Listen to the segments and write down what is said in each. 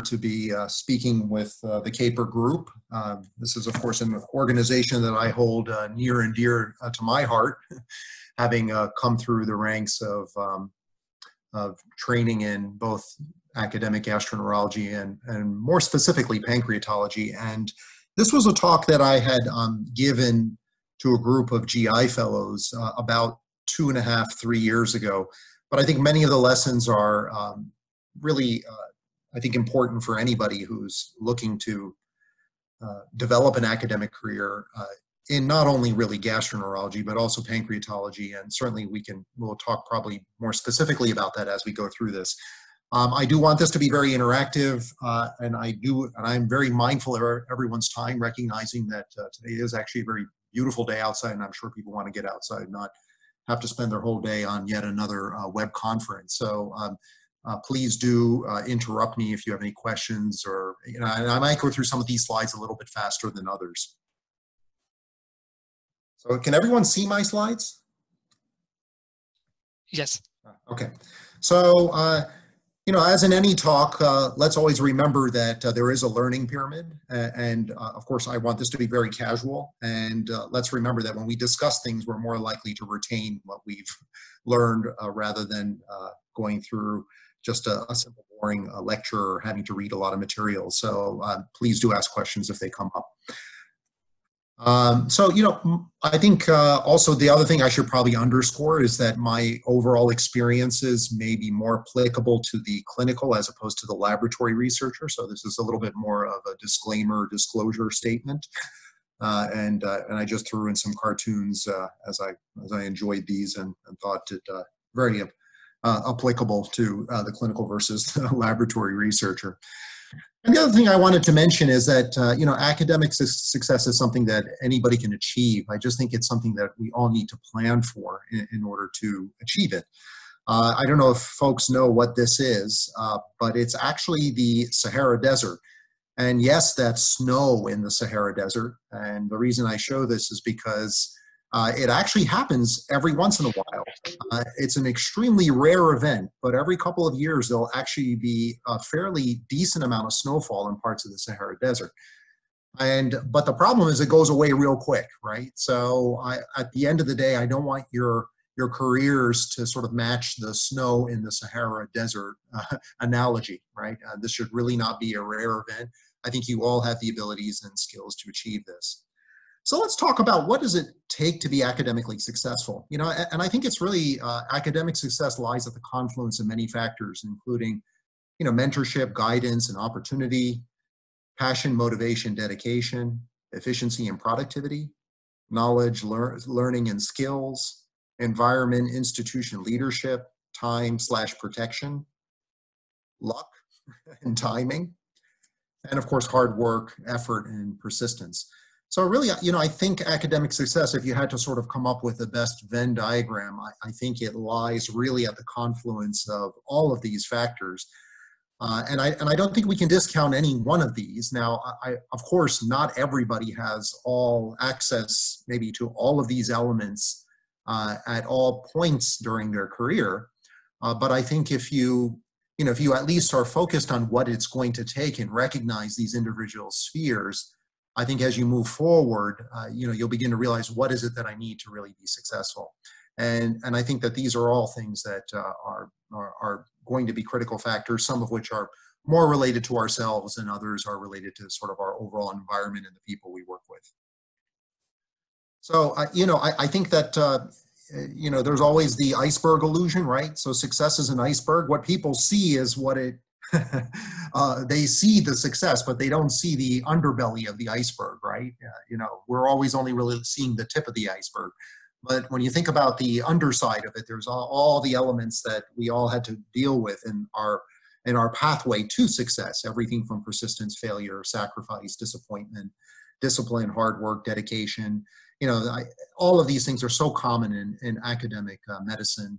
to be uh, speaking with uh, the CAPER Group. Uh, this is, of course, an organization that I hold uh, near and dear uh, to my heart, having uh, come through the ranks of, um, of training in both academic gastroenterology and, and more specifically pancreatology. And this was a talk that I had um, given to a group of GI fellows about two and a half, three years ago. But I think many of the lessons are um, really I think important for anybody who's looking to uh, develop an academic career uh, in not only really gastroenterology but also pancreatology and certainly we can we'll talk probably more specifically about that as we go through this. Um, i do want this to be very interactive uh, and i do and i'm very mindful of everyone's time recognizing that uh, today is actually a very beautiful day outside and i'm sure people want to get outside not have to spend their whole day on yet another uh, web conference. So um, uh, please do uh, interrupt me if you have any questions or, you know, I might go through some of these slides a little bit faster than others. So can everyone see my slides? Yes. Uh, okay. So, uh, you know, as in any talk, uh, let's always remember that uh, there is a learning pyramid. and uh, of course, I want this to be very casual. And uh, let's remember that when we discuss things, we're more likely to retain what we've learned rather than going through just a, a simple boring uh, lecture or having to read a lot of material. So uh, please do ask questions if they come up. Um, so, you know, I think uh, also the other thing I should probably underscore is that my overall experiences may be more applicable to the clinical as opposed to the laboratory researcher. So this is a little bit more of a disclaimer disclosure statement. Uh, and uh, and I just threw in some cartoons uh, as I as I enjoyed these and, and thought it uh, very uh, applicable to uh, the clinical versus the laboratory researcher. And the other thing I wanted to mention is that, uh, you know, academic su success is something that anybody can achieve. I just think it's something that we all need to plan for in, in order to achieve it. Uh, I don't know if folks know what this is, uh, but it's actually the Sahara Desert. And yes, that's snow in the Sahara Desert. And the reason I show this is because uh, it actually happens every once in a while. Uh, it's an extremely rare event, but every couple of years there'll actually be a fairly decent amount of snowfall in parts of the Sahara Desert. And but the problem is it goes away real quick, right? So I, at the end of the day, I don't want your your careers to sort of match the snow in the Sahara Desert uh, analogy, right? Uh, this should really not be a rare event. I think you all have the abilities and skills to achieve this. So let's talk about what does it take to be academically successful? You know, and I think it's really uh, academic success lies at the confluence of many factors, including, you know, mentorship, guidance, and opportunity, passion, motivation, dedication, efficiency and productivity, knowledge, lear learning and skills, environment, institution leadership, time slash protection, luck and timing, and of course, hard work, effort, and persistence. So really, you know, I think academic success, if you had to sort of come up with the best Venn diagram, I, I think it lies really at the confluence of all of these factors. Uh, and, I, and I don't think we can discount any one of these. Now, I, of course, not everybody has all access maybe to all of these elements uh, at all points during their career. Uh, but I think if you, you know, if you at least are focused on what it's going to take and recognize these individual spheres, I think as you move forward, uh, you know, you'll begin to realize what is it that I need to really be successful. And, and I think that these are all things that uh, are, are, are, going to be critical factors, some of which are more related to ourselves and others are related to sort of our overall environment and the people we work with. So, uh, you know, I, I think that, uh, you know, there's always the iceberg illusion, right? So success is an iceberg. What people see is what it uh, they see the success, but they don't see the underbelly of the iceberg, right? Uh, you know, we're always only really seeing the tip of the iceberg. But when you think about the underside of it, there's all, all the elements that we all had to deal with in our in our pathway to success. Everything from persistence, failure, sacrifice, disappointment, discipline, hard work, dedication. You know, I, all of these things are so common in, in academic uh, medicine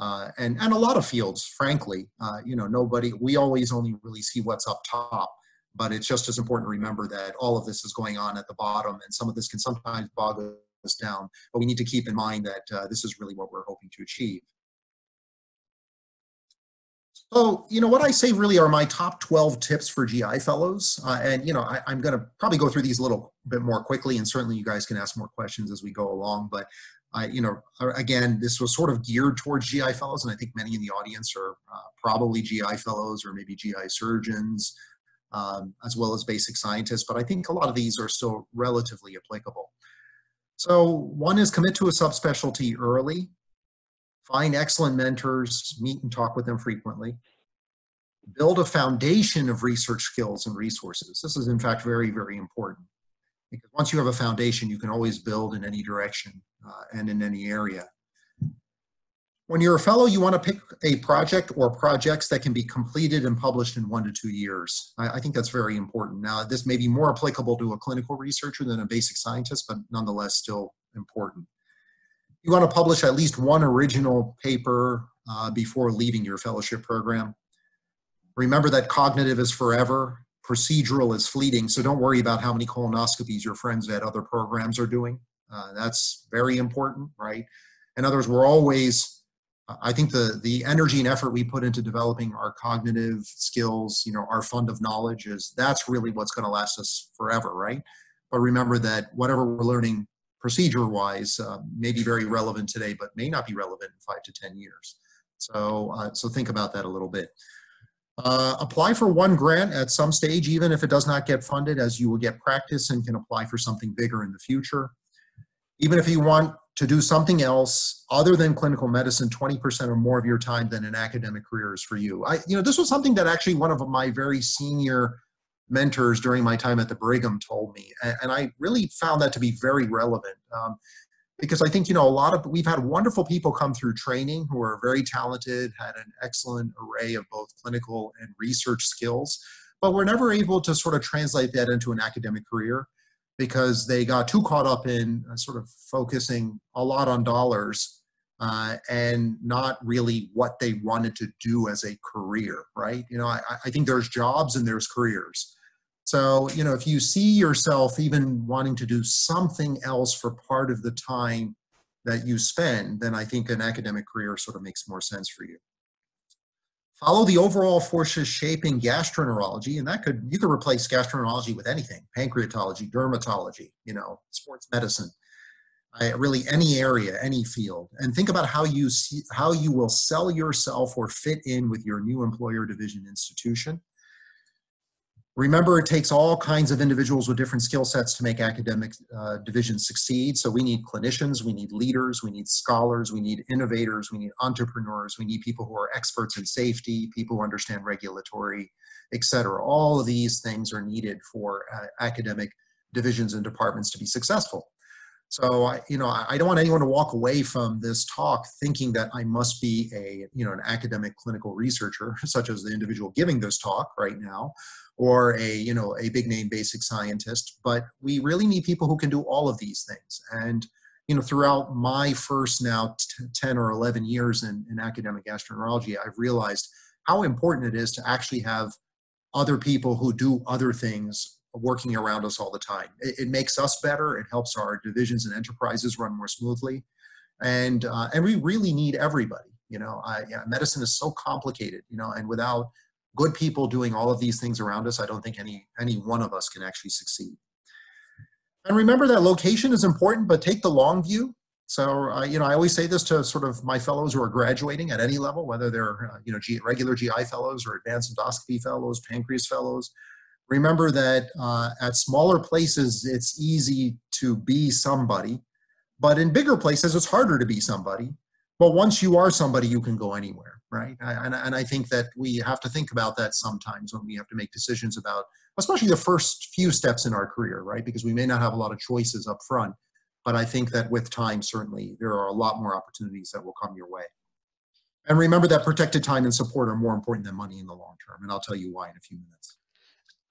uh, and and a lot of fields, frankly. Uh, you know, nobody. We always only really see what's up top, but it's just as important to remember that all of this is going on at the bottom, and some of this can sometimes bog us down. But we need to keep in mind that uh, this is really what we're hoping to achieve. So, you know, what I say really are my top 12 tips for GI fellows. Uh, and, you know, I, am going to probably go through these a little bit more quickly, and certainly you guys can ask more questions as we go along. But, I, you know, uh, again, this was sort of geared towards GI fellows, and I think many in the audience are uh, probably GI fellows or maybe GI surgeons, um, as well as basic scientists. But I think a lot of these are still relatively applicable. So, one is commit to a subspecialty early find excellent mentors, meet and talk with them frequently, build a foundation of research skills and resources. This is, in fact, very, very important because once you have a foundation, you can always build in any direction uh, and in any area. When you're a fellow, you want to pick a project or projects that can be completed and published in one to two years. I, I think that's very important. Now, this may be more applicable to a clinical researcher than a basic scientist, but nonetheless still important you want to publish at least one original paper uh, before leaving your fellowship program. Remember that cognitive is forever, procedural is fleeting, so don't worry about how many colonoscopies your friends at other programs are doing. Uh, that's very important, right? In other words, we're always, I think the, the energy and effort we put into developing our cognitive skills, you know, our fund of knowledge is that's really what's going to last us forever, right? But remember that whatever we're learning procedure wise uh, may be very relevant today, but may not be relevant in five to 10 years. So, uh, so think about that a little bit. Uh, apply for one grant at some stage, even if it does not get funded, as you will get practice and can apply for something bigger in the future. Even if you want to do something else other than clinical medicine, 20% or more of your time than an academic career is for you. I, you know, this was something that actually one of my very senior mentors during my time at the Brigham told me. And, I really found that to be very relevant. Um, because I think, you know, a lot of, we've had wonderful people come through training who are very talented, had an excellent array of both clinical and research skills, but we're never able to sort of translate that into an academic career because they got too caught up in uh, sort of focusing a lot on dollars uh, and not really what they wanted to do as a career, right? You know, I, I think there's jobs and there's careers. So, you know, if you see yourself even wanting to do something else for part of the time that you spend, then I think an academic career sort of makes more sense for you. Follow the overall forces shaping gastroenterology, and that could you could replace gastroenterology with anything: pancreatology, dermatology, you know, sports medicine, uh, really any area, any field. And think about how you see how you will sell yourself or fit in with your new employer division institution. Remember, it takes all kinds of individuals with different skill sets to make academic uh, divisions succeed. So we need clinicians, we need leaders, we need scholars, we need innovators, we need entrepreneurs, we need people who are experts in safety, people who understand regulatory, et cetera. All of these things are needed for uh, academic divisions and departments to be successful. So, I, you know, I don't want anyone to walk away from this talk thinking that I must be a, you know, an academic clinical researcher, such as the individual giving this talk right now, or a you know a big name basic scientist but we really need people who can do all of these things. And you know throughout my first now 10 or 11 years in, in academic gastroenterology i've realized how important it is to actually have other people who do other things working around us all the time. It, it makes us better. It helps our divisions and enterprises run more smoothly. And uh, and we really need everybody you know. I, yeah, medicine is so complicated you know and without good people doing all of these things around us, I don't think any, any one of us can actually succeed. And remember that location is important, but take the long view. So, uh, you know, I always say this to sort of my fellows who are graduating at any level, whether they're, uh, you know, G regular GI fellows or advanced endoscopy fellows, pancreas fellows. Remember that uh, at smaller places, it's easy to be somebody, but in bigger places, it's harder to be somebody. But once you are somebody, you can go anywhere right? And, and I think that we have to think about that sometimes when we have to make decisions about, especially the first few steps in our career, right? Because we may not have a lot of choices up front, but I think that with time, certainly there are a lot more opportunities that will come your way. And remember that protected time and support are more important than money in the long term, and I'll tell you why in a few minutes.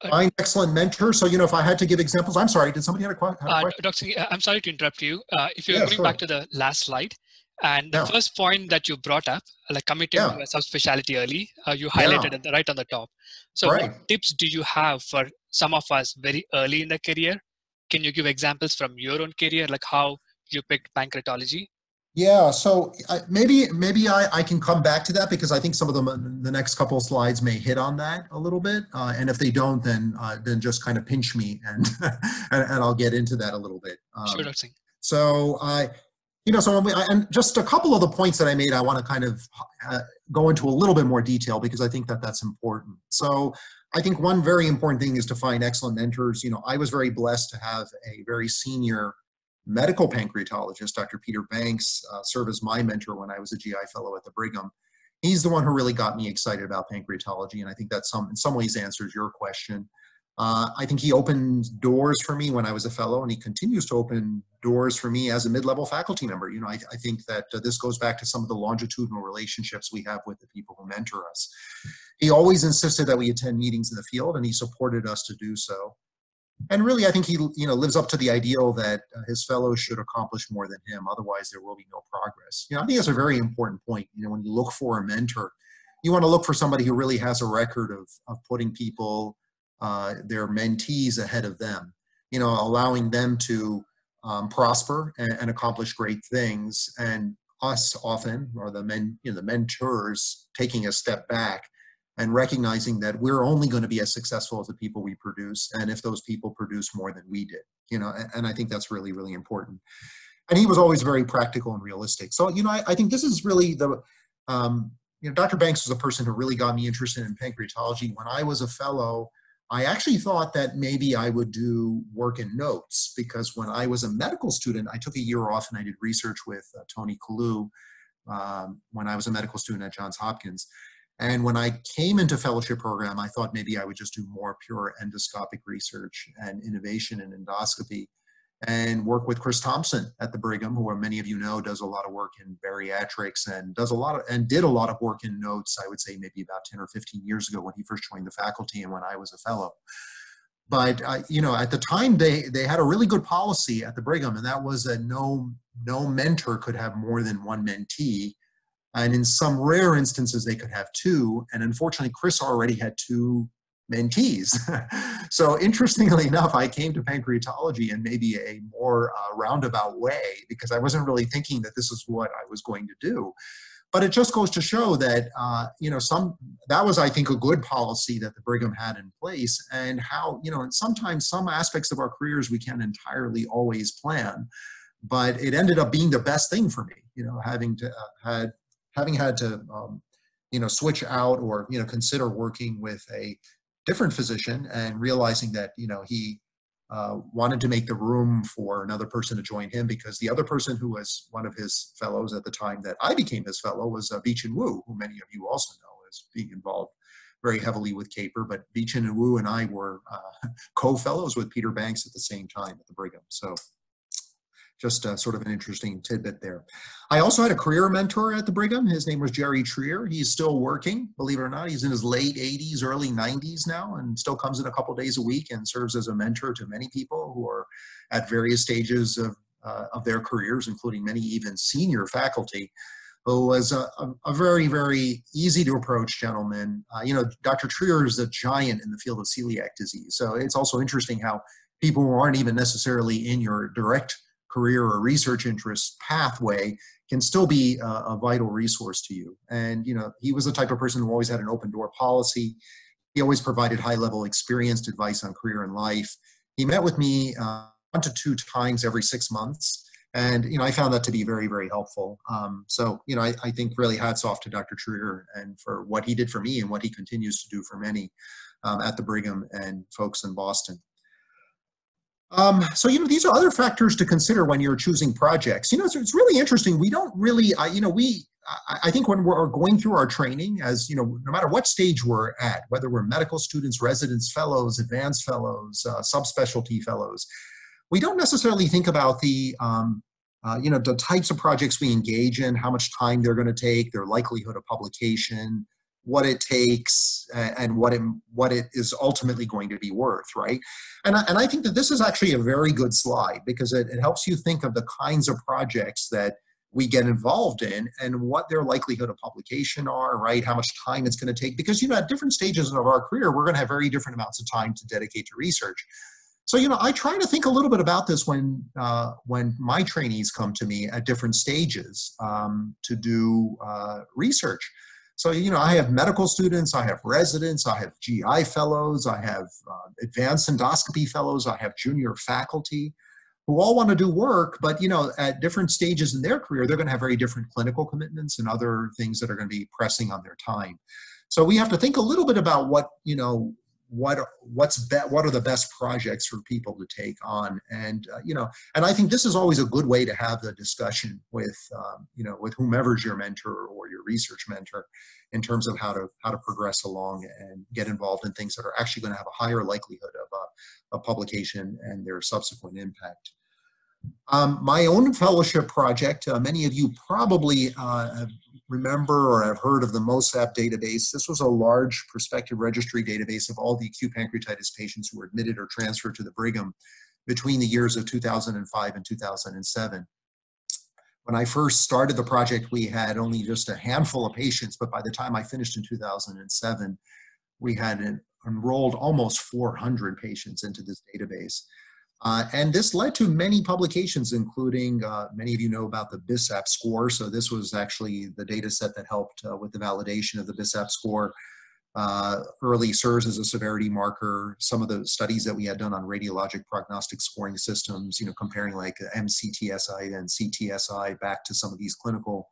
Uh, Find excellent mentor. So, you know, if I had to give examples, I'm sorry, did somebody have a, have a uh, question? Dr. I'm sorry to interrupt you. Uh, if you're yeah, going sure. back to the last slide, and the yeah. first point that you brought up, like committing yeah. to a subspecialty early, uh, you highlighted yeah. the, right on the top. So, right. what tips do you have for some of us very early in the career? Can you give examples from your own career, like how you picked pancreatology? Yeah, so I, maybe maybe I, I can come back to that because I think some of them the next couple of slides may hit on that a little bit, uh, and if they don't, then uh, then just kind of pinch me and and, and, I'll get into that a little bit. Um, sure, So I, you know, so we, and just a couple of the points that I made, I want to kind of uh, go into a little bit more detail because I think that that's important. So I think one very important thing is to find excellent mentors. You know, I was very blessed to have a very senior medical pancreatologist, Dr. Peter Banks, uh, served as my mentor when I was a GI fellow at the Brigham. He's the one who really got me excited about pancreatology, and I think that some in some ways answers your question. Uh, I think he opened doors for me when I was a fellow, and he continues to open doors for me as a mid-level faculty member. You know, I, I think that uh, this goes back to some of the longitudinal relationships we have with the people who mentor us. He always insisted that we attend meetings in the field, and he supported us to do so and really, I think he you know lives up to the ideal that uh, his fellows should accomplish more than him. Otherwise, there will be no progress. You know, I think that's a very important point. You know, when you look for a mentor, you want to look for somebody who really has a record of of putting people, uh, their mentees ahead of them. You know, allowing them to um, prosper and, and accomplish great things, and us often, or the men, you know, the mentors taking a step back and recognizing that we're only going to be as successful as the people we produce and if those people produce more than we did you know and, and i think that's really really important and he was always very practical and realistic so you know i, I think this is really the um, you know dr banks was a person who really got me interested in pancreatology when i was a fellow i actually thought that maybe i would do work in NOTES because when i was a medical student i took a year off and i did research with uh, tony Kalloo um, when i was a medical student at johns hopkins. And when I came into fellowship program, I thought maybe I would just do more pure endoscopic research and innovation in endoscopy and work with Chris Thompson at the Brigham, who many of you know does a lot of work in bariatrics and does a lot of and did a lot of work in NOTES, I would say maybe about 10 or 15 years ago when he first joined the faculty and when I was a fellow. But uh, you know, at the time they they had a really good policy at the Brigham, and that was that no no mentor could have more than one mentee and in some rare instances, they could have two. And unfortunately, Chris already had two mentees. so interestingly enough, I came to pancreatology in maybe a more uh, roundabout way because I wasn't really thinking that this is what I was going to do. But it just goes to show that uh, you know some that was I think a good policy that the Brigham had in place, and how you know and sometimes some aspects of our careers we can't entirely always plan, but it ended up being the best thing for me. You know, having to uh, had having had to um, you know switch out or you know consider working with a different physician and realizing that you know he uh, wanted to make the room for another person to join him because the other person who was one of his fellows at the time that I became his fellow was uh, Bechien Wu, who many of you also know as being involved very heavily with CAPER. But Bechien and Wu and I were uh, co-fellows with Peter Banks at the same time at the Brigham. So just uh, sort of an interesting tidbit there. I also had a career mentor at the Brigham. His name was Jerry Trier. He's still working, believe it or not. He's in his late 80s, early 90s now, and still comes in a couple days a week and serves as a mentor to many people who are at various stages of, uh, of their careers, including many even senior faculty who was a, a, a, very, very easy to approach gentleman. Uh, you know, Dr. Trier is a giant in the field of celiac disease. So it's also interesting how people who aren't even necessarily in your direct career or research interest pathway can still be a, a, vital resource to you. And you know, he was the type of person who always had an open door policy. He always provided high level experienced advice on career and life. He met with me uh, one to two times every six months. And you know, I found that to be very, very helpful. Um, so you know, I, I, think really hats off to Dr. Trier and for what he did for me and what he continues to do for many um, at the Brigham and folks in Boston. Um, so, you know, these are other factors to consider when you're choosing projects. You know, it's, it's really interesting. We don't really, uh, you know, we, I, I think when we're going through our training, as, you know, no matter what stage we're at, whether we're medical students, residents, fellows, advanced fellows, uh, subspecialty fellows, we don't necessarily think about the, um, uh, you know, the types of projects we engage in, how much time they're going to take, their likelihood of publication, what it takes and what it what it is ultimately going to be worth right? And I, and I think that this is actually a very good slide because it, it helps you think of the kinds of projects that we get involved in and what their likelihood of publication are right? How much time it's going to take because you know at different stages of our career we're going to have very different amounts of time to dedicate to research. So you know, I try to think a little bit about this when uh, when my trainees come to me at different stages um, to do uh, research. So you know, I have medical students, I have residents, I have GI fellows, I have uh, advanced endoscopy fellows, I have junior faculty who all want to do work, but you know, at different stages in their career, they're going to have very different clinical commitments and other things that are going to be pressing on their time. So we have to think a little bit about what you know what what's be, what are the best projects for people to take on? And uh, you know and i think this is always a good way to have the discussion with um, you know with whomever's your mentor or your research mentor in terms of how to how to progress along and get involved in things that are actually going to have a higher likelihood of a, a publication and their subsequent impact. Um, my own fellowship project, uh, many of you probably uh, remember or have heard of the MOSAP database. This was a large prospective registry database of all the acute pancreatitis patients who were admitted or transferred to the Brigham between the years of 2005 and 2007. When I first started the project, we had only just a handful of patients, but by the time I finished in 2007, we had enrolled almost 400 patients into this database. Uh, and this led to many publications, including uh, many of you know about the BISAP score. So this was actually the data set that helped uh, with the validation of the BISAP score. Uh, early serves as a severity marker. Some of the studies that we had done on radiologic prognostic scoring systems, you know, comparing like MCTSI and CTSI back to some of these clinical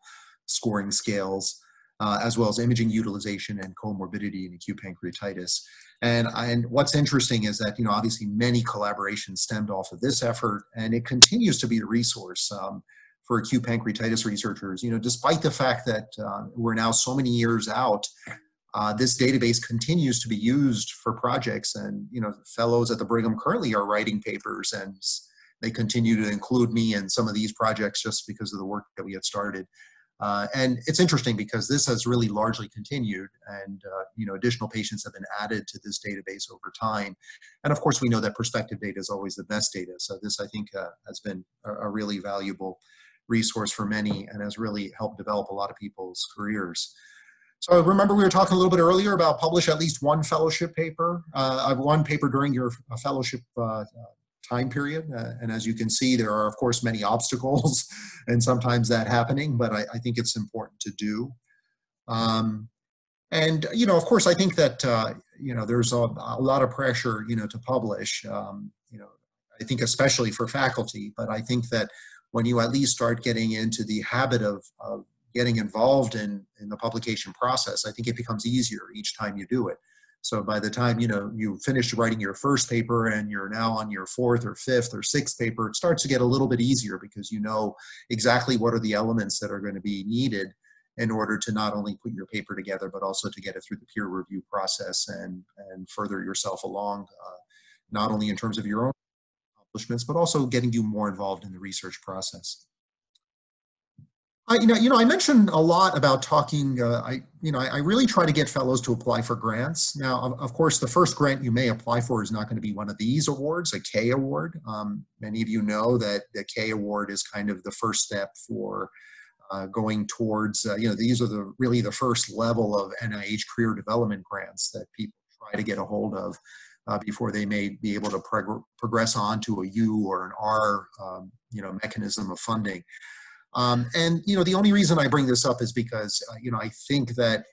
scoring scales uh, as well as imaging utilization and comorbidity in acute pancreatitis. And, and what's interesting is that, you know, obviously many collaborations stemmed off of this effort, and it continues to be a resource um, for acute pancreatitis researchers. You know, despite the fact that uh, we're now so many years out, uh, this database continues to be used for projects, and you know, fellows at the Brigham currently are writing papers, and they continue to include me in some of these projects just because of the work that we had started. Uh, and it's interesting because this has really largely continued and uh, you know additional patients have been added to this database over time. And of course we know that prospective data is always the best data. So this i think uh, has been a, a, really valuable resource for many and has really helped develop a lot of people's careers. So I remember we were talking a little bit earlier about publish at least one fellowship paper uh, one paper during your uh, fellowship uh, time period. Uh, and as you can see, there are, of course, many obstacles and sometimes that happening, but I, I think it's important to do. Um, and, you know, of course, I think that, uh, you know, there's a, a, lot of pressure, you know, to publish, um, you know, I think especially for faculty, but I think that when you at least start getting into the habit of, of getting involved in, in the publication process, I think it becomes easier each time you do it. So by the time you know you finished writing your first paper and you're now on your fourth or fifth or sixth paper, it starts to get a little bit easier because you know exactly what are the elements that are going to be needed in order to not only put your paper together but also to get it through the peer review process and and further yourself along, uh, not only in terms of your own accomplishments but also getting you more involved in the research process. I, you know, you know, I mentioned a lot about talking. Uh, I, you know, I, I, really try to get fellows to apply for grants. Now, of, of, course, the first grant you may apply for is not going to be one of these awards, a K award. Um, many of you know that the K award is kind of the first step for uh, going towards. Uh, you know, these are the really the first level of NIH career development grants that people try to get a hold of uh, before they may be able to prog progress on to a U or an R, um, you know, mechanism of funding. Um, and you know, the only reason I bring this up is because uh, you know I think that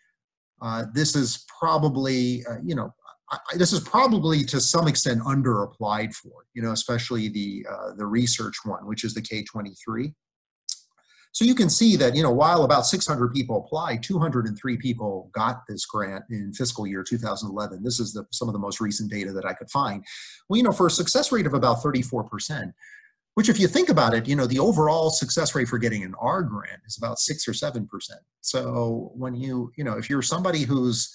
uh, this is probably uh, you know I, this is probably to some extent under applied for. You know, especially the uh, the research one, which is the K23. So you can see that, you know, while about 600 people applied, 203 people got this grant in fiscal year 2011. This is the, some of the most recent data that I could find. Well, you know, for a success rate of about 34%, which if you think about it, you know, the overall success rate for getting an R grant is about six or 7%. So when you, you know, if you're somebody who's,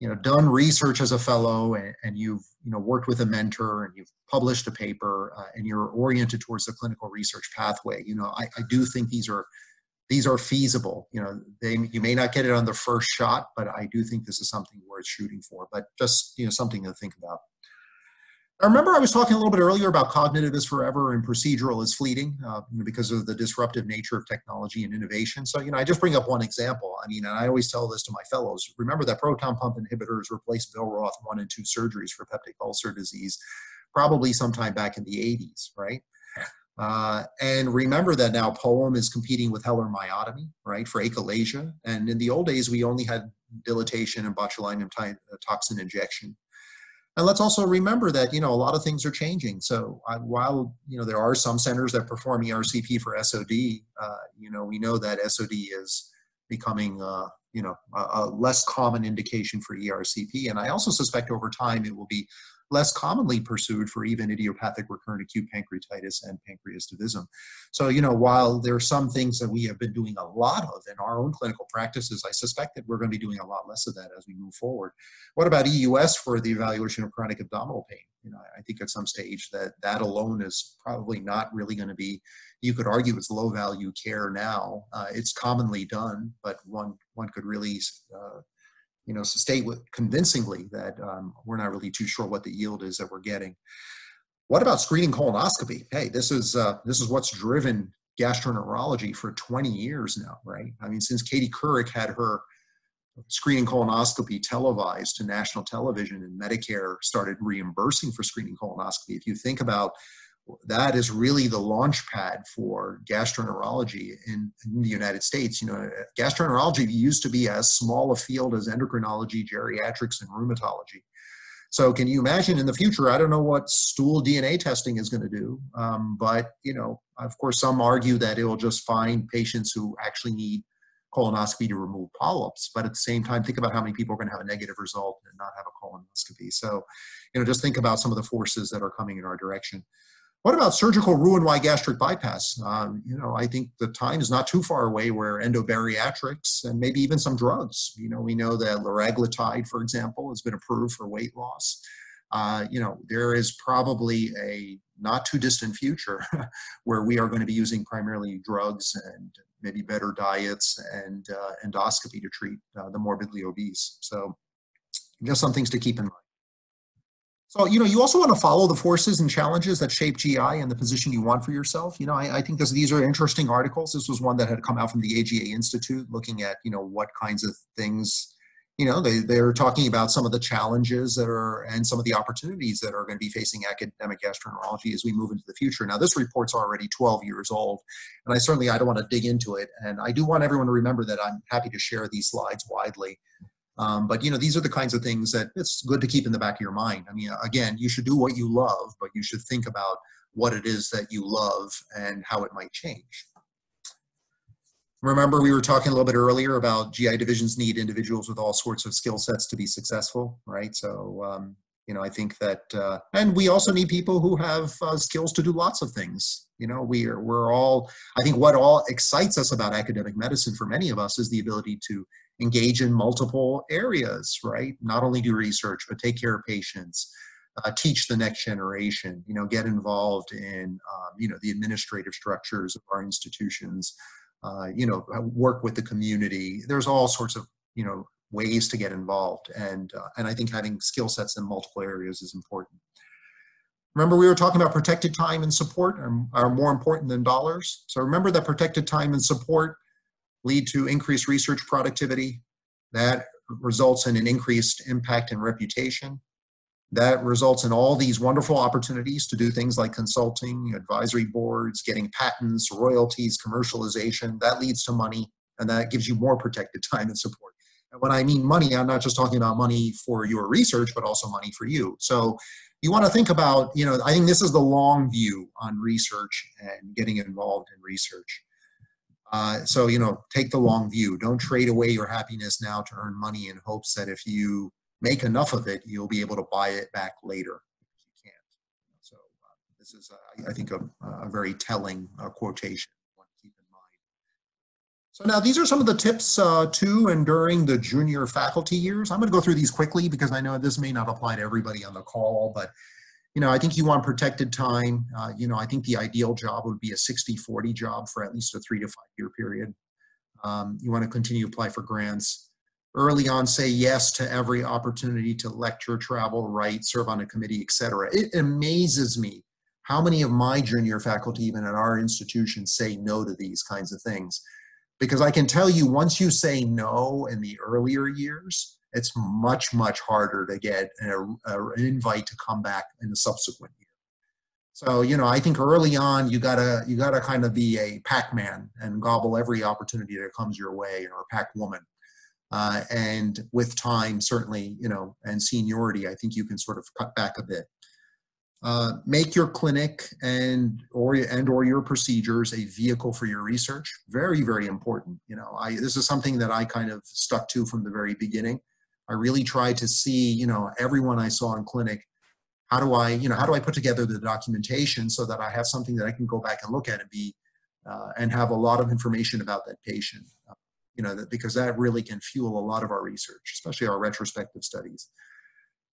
you know, done research as a fellow and, and you've, you know, worked with a mentor and you've published a paper uh, and you're oriented towards the clinical research pathway, you know, I, I do think these are, these are feasible. You know, they, you may not get it on the first shot, but I do think this is something worth shooting for, but just, you know, something to think about. I remember I was talking a little bit earlier about cognitive is forever and procedural is fleeting uh, because of the disruptive nature of technology and innovation. So, you know, I just bring up one example. I mean, and I always tell this to my fellows. Remember that proton pump inhibitors replaced Billroth 1 and 2 surgeries for peptic ulcer disease probably sometime back in the 80s, right? Uh, and remember that now POEM is competing with Heller myotomy, right, for achalasia. And in the old days, we only had dilatation and botulinum toxin injection. And let's also remember that, you know, a lot of things are changing. So while, you know, there are some centers that perform ERCP for SOD, uh, you know, we know that SOD is becoming, uh, you know, a, a, less common indication for ERCP. And I also suspect over time it will be less commonly pursued for even idiopathic recurrent acute pancreatitis and pancreas divisum. So, you know, while there are some things that we have been doing a lot of in our own clinical practices, I suspect that we're going to be doing a lot less of that as we move forward. What about EUS for the evaluation of chronic abdominal pain? You know, I think at some stage that that alone is probably not really going to be, you could argue it's low value care now. Uh, it's commonly done, but one, one could really uh, you know, state with convincingly that um, we're not really too sure what the yield is that we're getting. What about screening colonoscopy? Hey, this is uh, this is what's driven gastroenterology for 20 years now, right? I mean, since Katie Couric had her screening colonoscopy televised to national television and Medicare started reimbursing for screening colonoscopy. If you think about that is really the launch pad for gastroenterology in, in, the United States. You know, gastroenterology used to be as small a field as endocrinology, geriatrics, and rheumatology. So, can you imagine in the future? I don't know what stool DNA testing is going to do, um, but you know, of course, some argue that it will just find patients who actually need colonoscopy to remove polyps. But at the same time, think about how many people are going to have a negative result and not have a colonoscopy. So, you know, just think about some of the forces that are coming in our direction. What about surgical Roux-en-Y gastric bypass? Um, you know, I think the time is not too far away where endobariatrics and maybe even some drugs. You know, we know that liraglutide, for example, has been approved for weight loss. Uh, you know, there is probably a not too distant future where we are going to be using primarily drugs and maybe better diets and uh, endoscopy to treat uh, the morbidly obese. So, just some things to keep in mind. So, you know, you also want to follow the forces and challenges that shape GI and the position you want for yourself. You know, I, I think this, these are interesting articles. This was one that had come out from the AGA Institute looking at, you know, what kinds of things, you know, they, they're talking about some of the challenges that are and some of the opportunities that are going to be facing academic gastroenterology as we move into the future. Now, this report's already 12 years old, and I certainly, I don't want to dig into it. And I do want everyone to remember that I'm happy to share these slides widely. Um, but you know, these are the kinds of things that it's good to keep in the back of your mind. I mean, again, you should do what you love, but you should think about what it is that you love and how it might change. Remember, we were talking a little bit earlier about GI divisions need individuals with all sorts of skill sets to be successful, right? So, um, you know, I think that, uh, and we also need people who have uh, skills to do lots of things. You know, we are, we're all, I think what all excites us about academic medicine for many of us is the ability to engage in multiple areas, right? Not only do research, but take care of patients, uh, teach the next generation, you know, get involved in, um, you know, the administrative structures of our institutions, uh, you know, uh, work with the community. There's all sorts of, you know, ways to get involved. And, uh, and I think having skill sets in multiple areas is important. Remember we were talking about protected time and support are, are more important than dollars. So remember that protected time and support lead to increased research productivity. That results in an increased impact and reputation. That results in all these wonderful opportunities to do things like consulting, advisory boards, getting patents, royalties, commercialization. That leads to money, and that gives you more protected time and support. And when I mean money, I'm not just talking about money for your research, but also money for you. So you want to think about, you know, I think this is the long view on research and getting involved in research. Uh, so, you know, take the long view. Don't trade away your happiness now to earn money in hopes that if you make enough of it, you'll be able to buy it back later. You can't. So, uh, this is, uh, I think, a, a very telling uh, quotation. So now these are some of the tips uh, to and during the junior faculty years. I'm going to go through these quickly because I know this may not apply to everybody on the call, but you know, I think you want protected time. Uh, you know, I think the ideal job would be a 60-40 job for at least a three to five year period. Um, you want to continue to apply for grants. Early on, say yes to every opportunity to lecture, travel, write, serve on a committee, etc. It amazes me how many of my junior faculty, even at our institution, say no to these kinds of things. Because I can tell you, once you say no in the earlier years, it's much, much harder to get a, a, an invite to come back in the subsequent year. So, you know, I think early on you gotta you gotta kind of be a Pac-Man and gobble every opportunity that comes your way, or a Pac-Woman. Uh, and with time, certainly, you know, and seniority, I think you can sort of cut back a bit. Uh, make your clinic and or and or your procedures a vehicle for your research. Very, very important. You know, I this is something that I kind of stuck to from the very beginning. I really tried to see, you know, everyone I saw in clinic how do I, you know, how do I put together the documentation so that I have something that I can go back and look at and be, uh, and have a lot of information about that patient, uh, you know, that, because that really can fuel a lot of our research, especially our retrospective studies.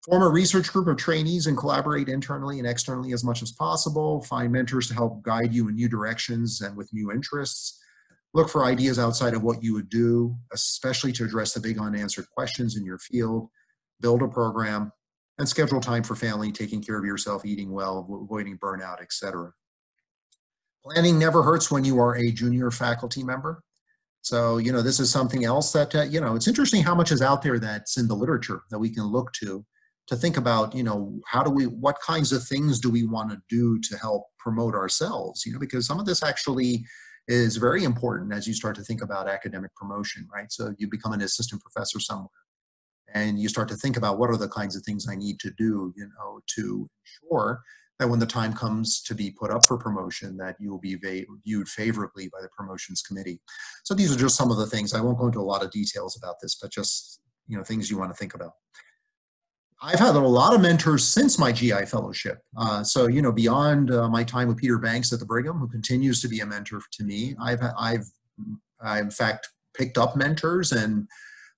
Form a research group of trainees and collaborate internally and externally as much as possible. Find mentors to help guide you in new directions and with new interests. Look for ideas outside of what you would do, especially to address the big unanswered questions in your field. Build a program, and schedule time for family, taking care of yourself, eating well, avoiding burnout, etc. Planning never hurts when you are a junior faculty member. So, you know, this is something else that, uh, you know, it's interesting how much is out there that's in the literature that we can look to to think about, you know, how do we, what kinds of things do we want to do to help promote ourselves, you know, because some of this actually is very important as you start to think about academic promotion, right? So you become an assistant professor somewhere and you start to think about what are the kinds of things I need to do, you know, to ensure that when the time comes to be put up for promotion, that you will be viewed favorably by the promotions committee. So these are just some of the things. I won't go into a lot of details about this, but just you know things you want to think about. I've had a lot of mentors since my GI fellowship. Uh, so you know, beyond uh, my time with Peter Banks at the Brigham, who continues to be a mentor to me, I've I've I in fact picked up mentors and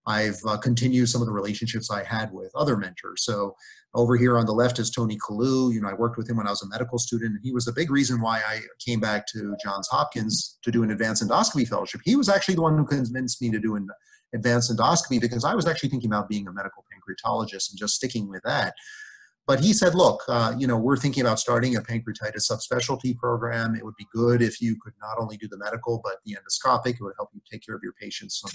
I've uh, continued some of the relationships I had with other mentors. So over here on the left is Tony Kalloo. You know, I worked with him when I was a medical student. And he was the big reason why I came back to Johns Hopkins to do an advanced endoscopy fellowship. He was actually the one who convinced me to do an advanced endoscopy because I was actually thinking about being a medical pancreatologist and just sticking with that. But he said, look, uh, you know, we're thinking about starting a pancreatitis subspecialty program. It would be good if you could not only do the medical, but the endoscopic. It would help you take care of your patients from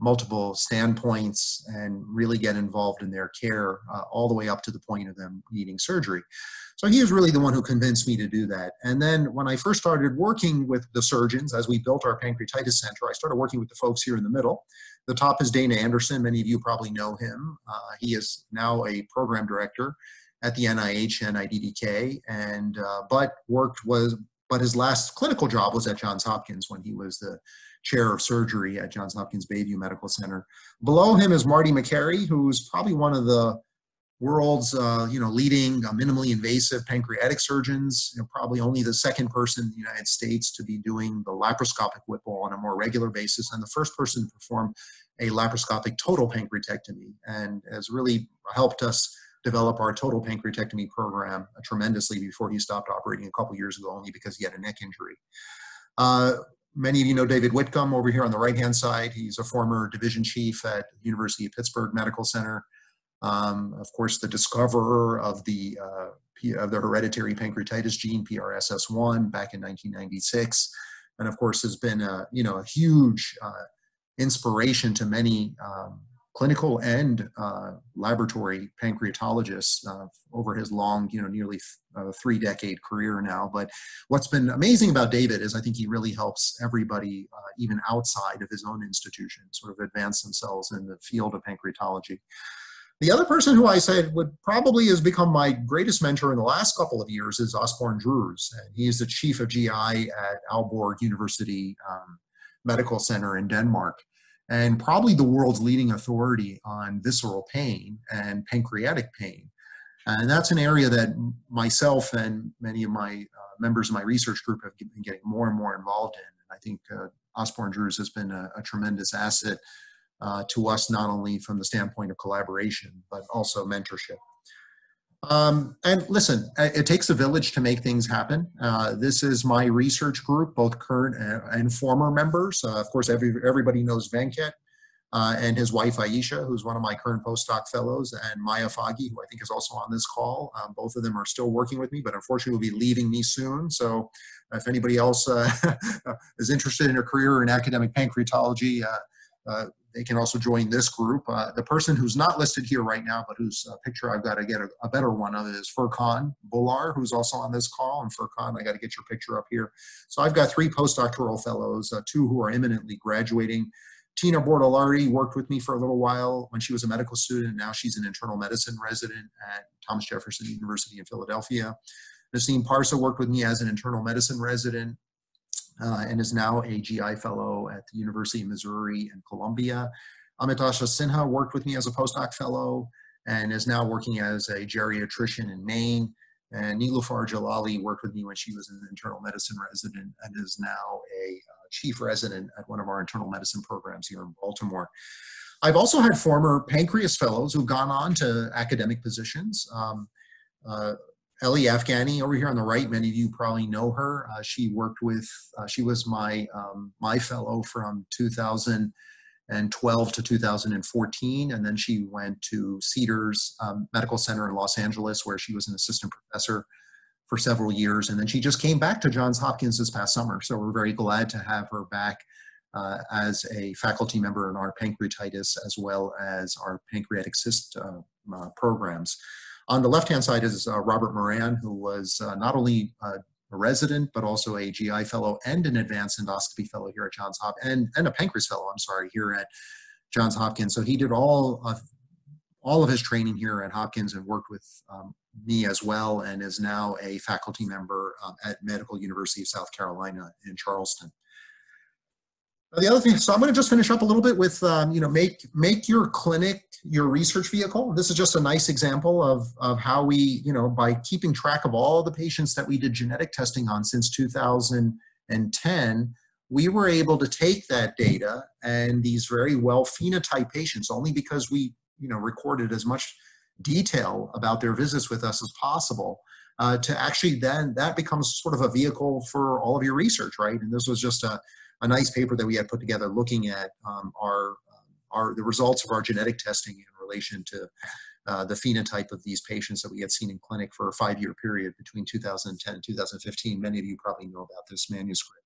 multiple standpoints and really get involved in their care uh, all the way up to the point of them needing surgery. So he was really the one who convinced me to do that. And then when I first started working with the surgeons, as we built our pancreatitis center, I started working with the folks here in the middle. The top is Dana Andersen. Many of you probably know him. Uh, he is now a program director at the NIH NIDDK, and uh, but worked was but his last clinical job was at Johns Hopkins when he was the chair of surgery at Johns Hopkins Bayview Medical Center. Below him is Marty Makary, who's probably one of the world's uh, you know leading uh, minimally invasive pancreatic surgeons. You know, probably only the second person in the United States to be doing the laparoscopic Whipple on a more regular basis, and the first person to perform a laparoscopic total pancreatectomy, and has really helped us develop our total pancreatectomy program tremendously before he stopped operating a couple years ago, only because he had a neck injury. Uh, Many of you know David Whitcomb over here on the right-hand side. He's a former division chief at University of Pittsburgh Medical Center. Um, of course, the discoverer of the uh, of the hereditary pancreatitis gene PRSS1 back in 1996, and of course has been a you know a huge uh, inspiration to many um, clinical and uh, laboratory pancreatologists uh, over his long, you know, nearly uh, three decade career now. But what's been amazing about David is I think he really helps everybody, uh, even outside of his own institution, sort of advance themselves in the field of pancreatology. The other person who I said would probably has become my greatest mentor in the last couple of years is Asbjørn Drewes. And he is the chief of GI at Aalborg University um, Medical Center in Denmark and probably the world's leading authority on visceral pain and pancreatic pain. And that's an area that myself and many of my uh, members of my research group have been getting more and more involved in. And I think uh, Asbjørn Drewes has been a, a tremendous asset uh, to us, not only from the standpoint of collaboration, but also mentorship. Um, and listen, it takes a village to make things happen. Uh, this is my research group, both current and former members. Uh, of course, every, everybody knows Venkat uh, and his wife Aisha, who's one of my current postdoc fellows, and Mahya Faghih, who I think is also on this call. Um, both of them are still working with me, but unfortunately will be leaving me soon. So if anybody else uh, is interested in a career in academic pancreatology, uh, uh, they can also join this group. Uh, the person who's not listed here right now, but whose uh, picture I've got to get a, a, better one of is Furkan Bular, who's also on this call. And Furkan, I got to get your picture up here. So I've got three postdoctoral fellows, uh, two who are imminently graduating. Tina Bortolari worked with me for a little while when she was a medical student. Now she's an internal medicine resident at Thomas Jefferson University in Philadelphia. Nassim Parsa worked with me as an internal medicine resident uh, and is now a GI fellow at the University of Missouri and Columbia. Amitasha Sinha worked with me as a postdoc fellow and is now working as a geriatrician in Maine. And Nilufar Jalali worked with me when she was an internal medicine resident and is now a uh, chief resident at one of our internal medicine programs here in Baltimore. I've also had former pancreas fellows who've gone on to academic positions. Um, uh, Ellie Afghani over here on the right, many of you probably know her. Uh, she worked with, uh, she was my, um, my fellow from 2012 to 2014. And then she went to Cedars um, Medical Center in Los Angeles, where she was an assistant professor for several years. And then she just came back to Johns Hopkins this past summer. So we're very glad to have her back uh, as a faculty member in our pancreatitis as well as our pancreatic cyst uh, uh, programs. On the left-hand side is uh, Robert Moran, who was uh, not only uh, a resident, but also a GI fellow and an advanced endoscopy fellow here at Johns Hopkins, and, and a pancreas fellow, I'm sorry, here at Johns Hopkins. So he did all of, all of his training here at Hopkins and worked with um, me as well, and is now a faculty member um, at Medical University of South Carolina in Charleston. The other thing, so I'm going to just finish up a little bit with, um, you know, make make your clinic your research vehicle. This is just a nice example of, of how we, you know, by keeping track of all the patients that we did genetic testing on since 2010, we were able to take that data and these very well phenotyped patients, only because we, you know, recorded as much detail about their visits with us as possible, uh, to actually then that becomes sort of a vehicle for all of your research, right? And this was just a a nice paper that we had put together looking at um, our, our, the results of our genetic testing in relation to uh, the phenotype of these patients that we had seen in clinic for a five-year period between 2010 and 2015. Many of you probably know about this manuscript.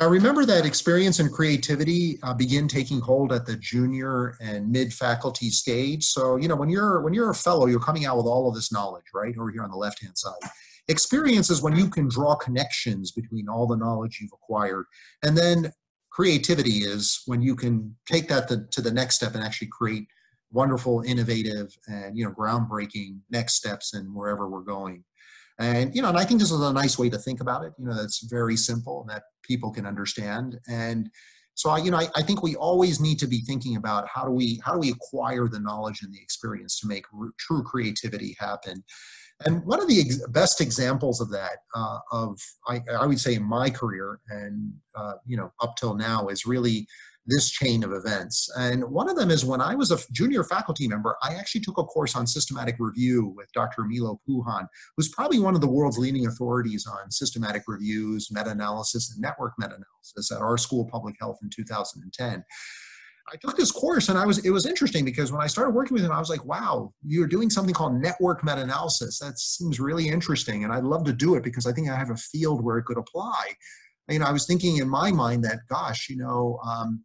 Now remember that experience and creativity uh, begin taking hold at the junior and mid-faculty stage. So, you know, when you're, when you're a fellow, you're coming out with all of this knowledge, right, over here on the left-hand side. Experience is when you can draw connections between all the knowledge you've acquired. And then creativity is when you can take that to, to the next step and actually create wonderful, innovative, and you know, groundbreaking next steps in wherever we're going. And you know, and I think this is a nice way to think about it. You know, that's very simple and that people can understand. And so I, you know, I, I think we always need to be thinking about how do we how do we acquire the knowledge and the experience to make true creativity happen. And one of the ex best examples of that, uh, of I, I, would say in my career and uh, you know up till now, is really this chain of events. And one of them is when I was a junior faculty member, I actually took a course on systematic review with Dr. Milo Puhan, who's probably one of the world's leading authorities on systematic reviews, meta-analysis, and network meta-analysis at our School of Public Health in 2010. I took this course and I was it was interesting because when I started working with him, I was like, wow, you're doing something called network meta-analysis. That seems really interesting. And I'd love to do it because I think I have a field where it could apply. You know, I was thinking in my mind that, gosh, you know, um,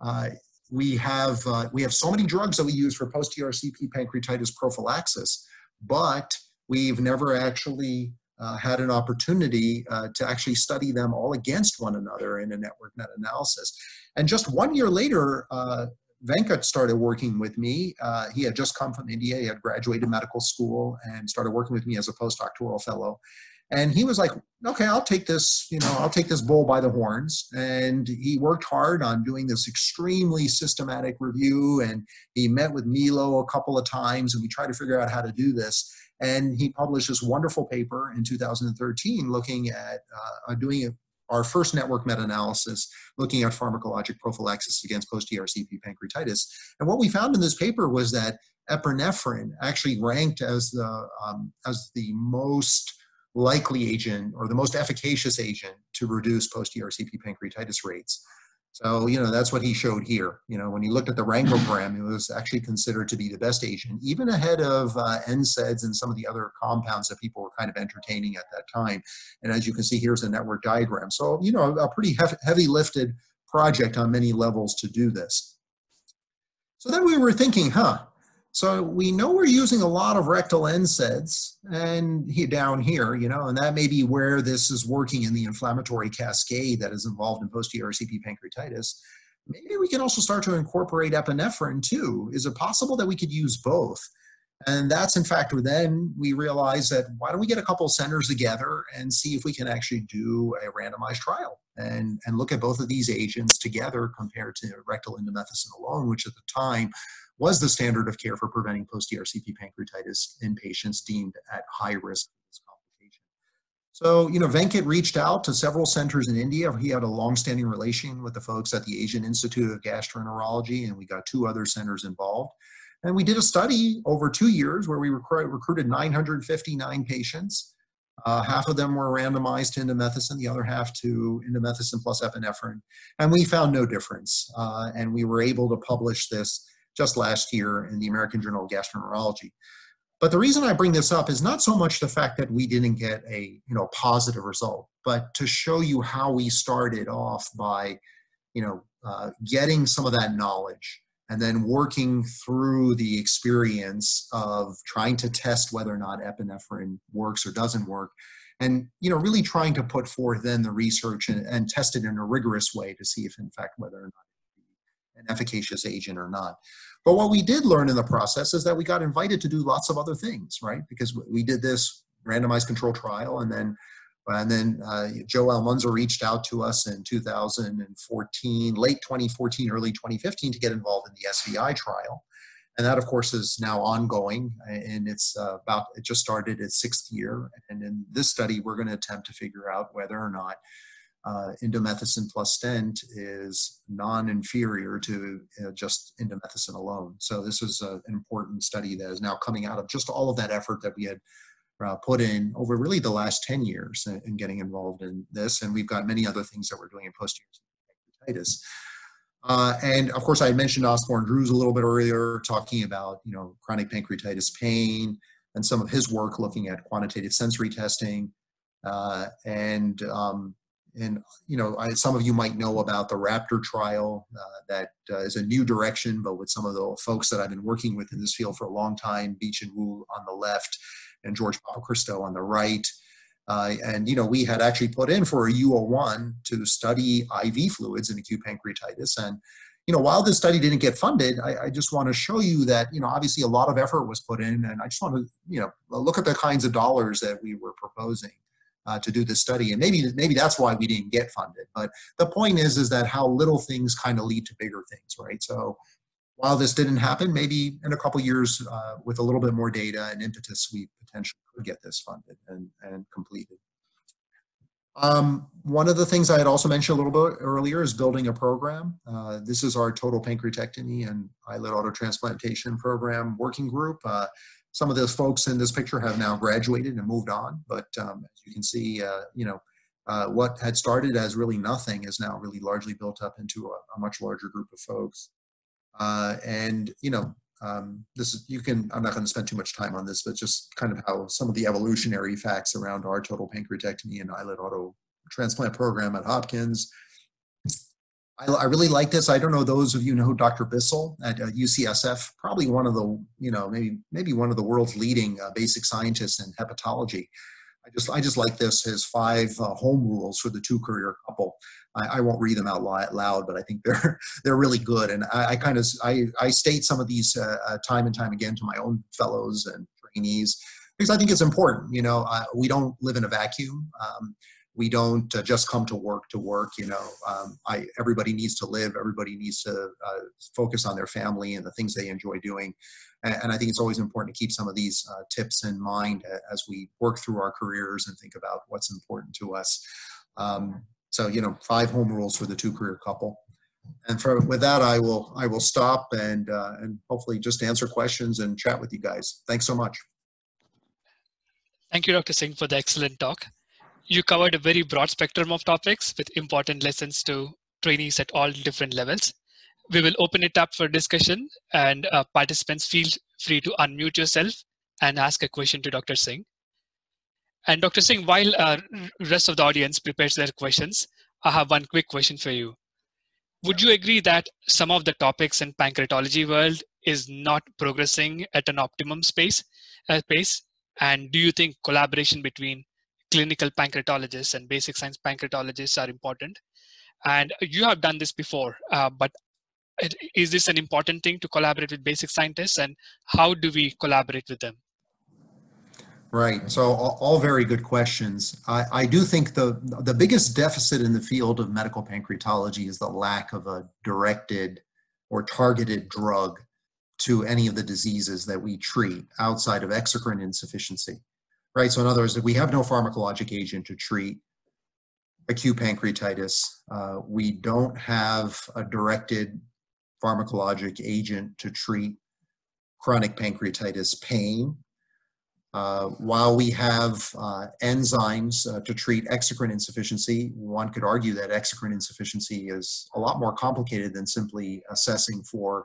uh, we have uh, we have so many drugs that we use for post-ERCP pancreatitis prophylaxis, but we've never actually uh, had an opportunity uh, to actually study them all against one another in a network meta-analysis. And just one year later, uh, Venkat started working with me. Uh, he had just come from India. He had graduated medical school and started working with me as a postdoctoral fellow. And he was like, okay, I'll take this, you know, I'll take this bull by the horns. And he worked hard on doing this extremely systematic review. And he met with Milo a couple of times and we tried to figure out how to do this. And he published this wonderful paper in 2013 looking at uh, doing our first network meta-analysis looking at pharmacologic prophylaxis against post-ERCP pancreatitis. And what we found in this paper was that epinephrine actually ranked as the, um, as the most likely agent or the most efficacious agent to reduce post-ERCP pancreatitis rates. So, you know, that's what he showed here. You know, when he looked at the rankogram, it was actually considered to be the best agent, even ahead of uh, NSAIDs and some of the other compounds that people were kind of entertaining at that time. And as you can see, here's a network diagram. So, you know, a pretty heavy lifted project on many levels to do this. So then we were thinking, huh, so we know we're using a lot of rectal NSAIDs and down here, you know, and that may be where this is working in the inflammatory cascade that is involved in post-ERCP pancreatitis. Maybe we can also start to incorporate epinephrine too. Is it possible that we could use both? And that's in fact where then we realized that why don't we get a couple centers together and see if we can actually do a randomized trial and, and look at both of these agents together compared to rectal indomethacin alone, which at the time was the standard of care for preventing post-ERCP pancreatitis in patients deemed at high risk of this complication. So, you know, Venkat reached out to several centers in India. He had a long-standing relation with the folks at the Asian Institute of Gastroenterology, and we got two other centers involved. And we did a study over two years where we recruited 959 patients. Uh, half of them were randomized to indomethacin, the other half to indomethacin plus epinephrine. And we found no difference. Uh, and we were able to publish this just last year in the American Journal of Gastroenterology. But the reason I bring this up is not so much the fact that we didn't get a you know positive result, but to show you how we started off by you know uh, getting some of that knowledge and then working through the experience of trying to test whether or not epinephrine works or doesn't work and you know really trying to put forth then the research and, and test it in a rigorous way to see if in fact whether or not an efficacious agent or not. But what we did learn in the process is that we got invited to do lots of other things, right? Because we did this randomized control trial and then and then uh, Joe Elmunzer reached out to us in 2014, late 2014, early 2015 to get involved in the SVI trial. And that, of course, is now ongoing, and it's uh, about it just started its sixth year. And in this study, we're going to attempt to figure out whether or not uh, indomethacin plus stent is non-inferior to uh, just indomethacin alone. So this is a, an important study that is now coming out of just all of that effort that we had uh, put in over really the last 10 years in, in, getting involved in this. And we've got many other things that we're doing in post-ERCP pancreatitis. Uh, and of course, I mentioned Osborne Drewes a little bit earlier, talking about you know chronic pancreatitis pain and some of his work looking at quantitative sensory testing. Uh, and um, and you know, I, some of you might know about the Raptor trial. Uh, that uh, is a new direction, but with some of the folks that I've been working with in this field for a long time, Bechien Wu on the left, and George Papachristou on the right. Uh, and you know, we had actually put in for a U01 to study IV fluids in acute pancreatitis. And you know, while this study didn't get funded, I, I just want to show you that you know, obviously a lot of effort was put in, and I just want to you know look at the kinds of dollars that we were proposing uh, to do this study. And maybe maybe that's why we didn't get funded. But the point is is that how little things kind of lead to bigger things, right? So while this didn't happen, maybe in a couple years uh, with a little bit more data and impetus, we potentially could get this funded and, and completed. Um, one of the things I had also mentioned a little bit earlier is building a program. Uh, this is our total pancreatectomy and islet autotransplantation program working group. Uh, some of those folks in this picture have now graduated and moved on, but um, as you can see, uh, you know, uh, what had started as really nothing is now really largely built up into a, a much larger group of folks. Uh, and you know, um, this is you can. I'm not going to spend too much time on this, but just kind of how some of the evolutionary facts around our total pancreatectomy and islet auto transplant program at Hopkins I, I, really like this. I don't know those of you know Dr. Bissell at uh, UCSF, probably one of the you know maybe maybe one of the world's leading uh, basic scientists in hepatology. I just I just like this his five uh, home rules for the two career couple. I, I, won't read them out loud, but I think they're they're really good. And I, I kind of I, I state some of these uh, uh, time and time again to my own fellows and trainees because I think it's important. You know, we don't live in a vacuum. Um, we don't uh, just come to work to work you know um, I, everybody needs to live everybody needs to uh, focus on their family and the things they enjoy doing. And, and i think it's always important to keep some of these uh, tips in mind as we work through our careers and think about what's important to us. Um, so you know five home rules for the two career couple. And for with that i will i will stop and uh, and hopefully just answer questions and chat with you guys. Thanks so much. Thank you dr singh for the excellent talk you covered a very broad spectrum of topics with important lessons to trainees at all different levels. We will open it up for discussion and uh, participants feel free to unmute yourself and ask a question to Dr. Singh. And Dr. Singh, while uh, rest of the audience prepares their questions, I have one quick question for you. would you agree that some of the topics in pancreatology world is not progressing at an optimum space uh, pace and do you think collaboration between clinical pancreatologists and basic science pancreatologists are important and you have done this before uh, but is this an important thing to collaborate with basic scientists and how do we collaborate with them Right. So all, very good questions. I, I do think the the biggest deficit in the field of medical pancreatology is the lack of a directed or targeted drug to any of the diseases that we treat outside of exocrine insufficiency. Right. So in other words, we have no pharmacologic agent to treat acute pancreatitis, uh, we don't have a directed pharmacologic agent to treat chronic pancreatitis pain uh, while we have uh, enzymes uh, to treat exocrine insufficiency, one could argue that exocrine insufficiency is a lot more complicated than simply assessing for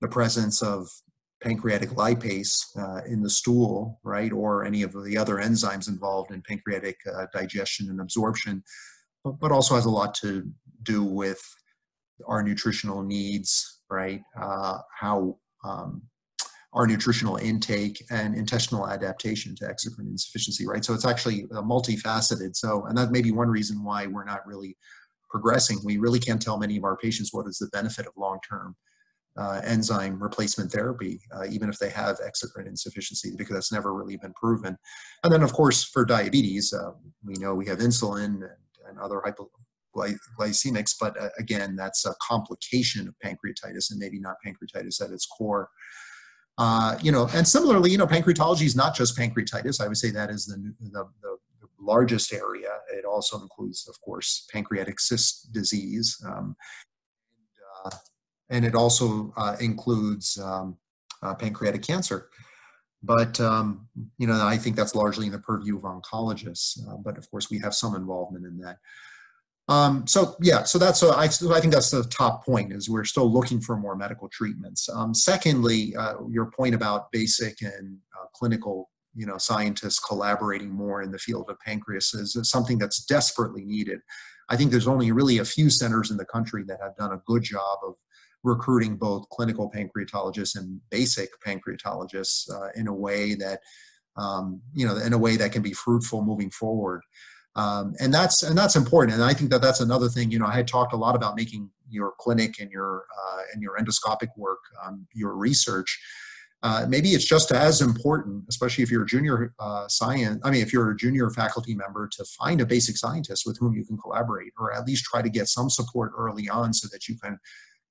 the presence of pancreatic lipase uh, in the stool, right, or any of the other enzymes involved in pancreatic uh, digestion and absorption, but, but, also has a lot to do with our nutritional needs, right, how um, our nutritional intake and intestinal adaptation to exocrine insufficiency, right? So it's actually multifaceted. So, and that may be one reason why we're not really progressing. We really can't tell many of our patients what is the benefit of long-term uh, enzyme replacement therapy, uh, even if they have exocrine insufficiency, because that's never really been proven. And then, of course, for diabetes, uh, we know we have insulin and, and other hypoglycemics, but uh, again, that's a complication of pancreatitis and maybe not pancreatitis at its core. Uh, you know, and similarly, you know, pancreatology is not just pancreatitis. I would say that is the, the, the largest area. It also includes, of course, pancreatic cyst disease. Um, and, uh, and, it also uh, includes um, uh, pancreatic cancer. But, um, you know, I think that's largely in the purview of oncologists. Uh, but of course, we have some involvement in that. Um, so yeah, so that's a, I, I think that's the top point is we're still looking for more medical treatments. Um, secondly, uh, your point about basic and uh, clinical, you know, scientists collaborating more in the field of pancreas is something that's desperately needed. I think there's only really a few centers in the country that have done a good job of recruiting both clinical pancreatologists and basic pancreatologists uh, in a way that, um, you know, in a way that can be fruitful moving forward. Um, and that's and that's important. And I think that that's another thing. You know, I had talked a lot about making your clinic and your uh, and your endoscopic work, um, your research. Uh, maybe it's just as important, especially if you're a junior uh, science. I mean, if you're a junior faculty member, to find a basic scientist with whom you can collaborate, or at least try to get some support early on, so that you can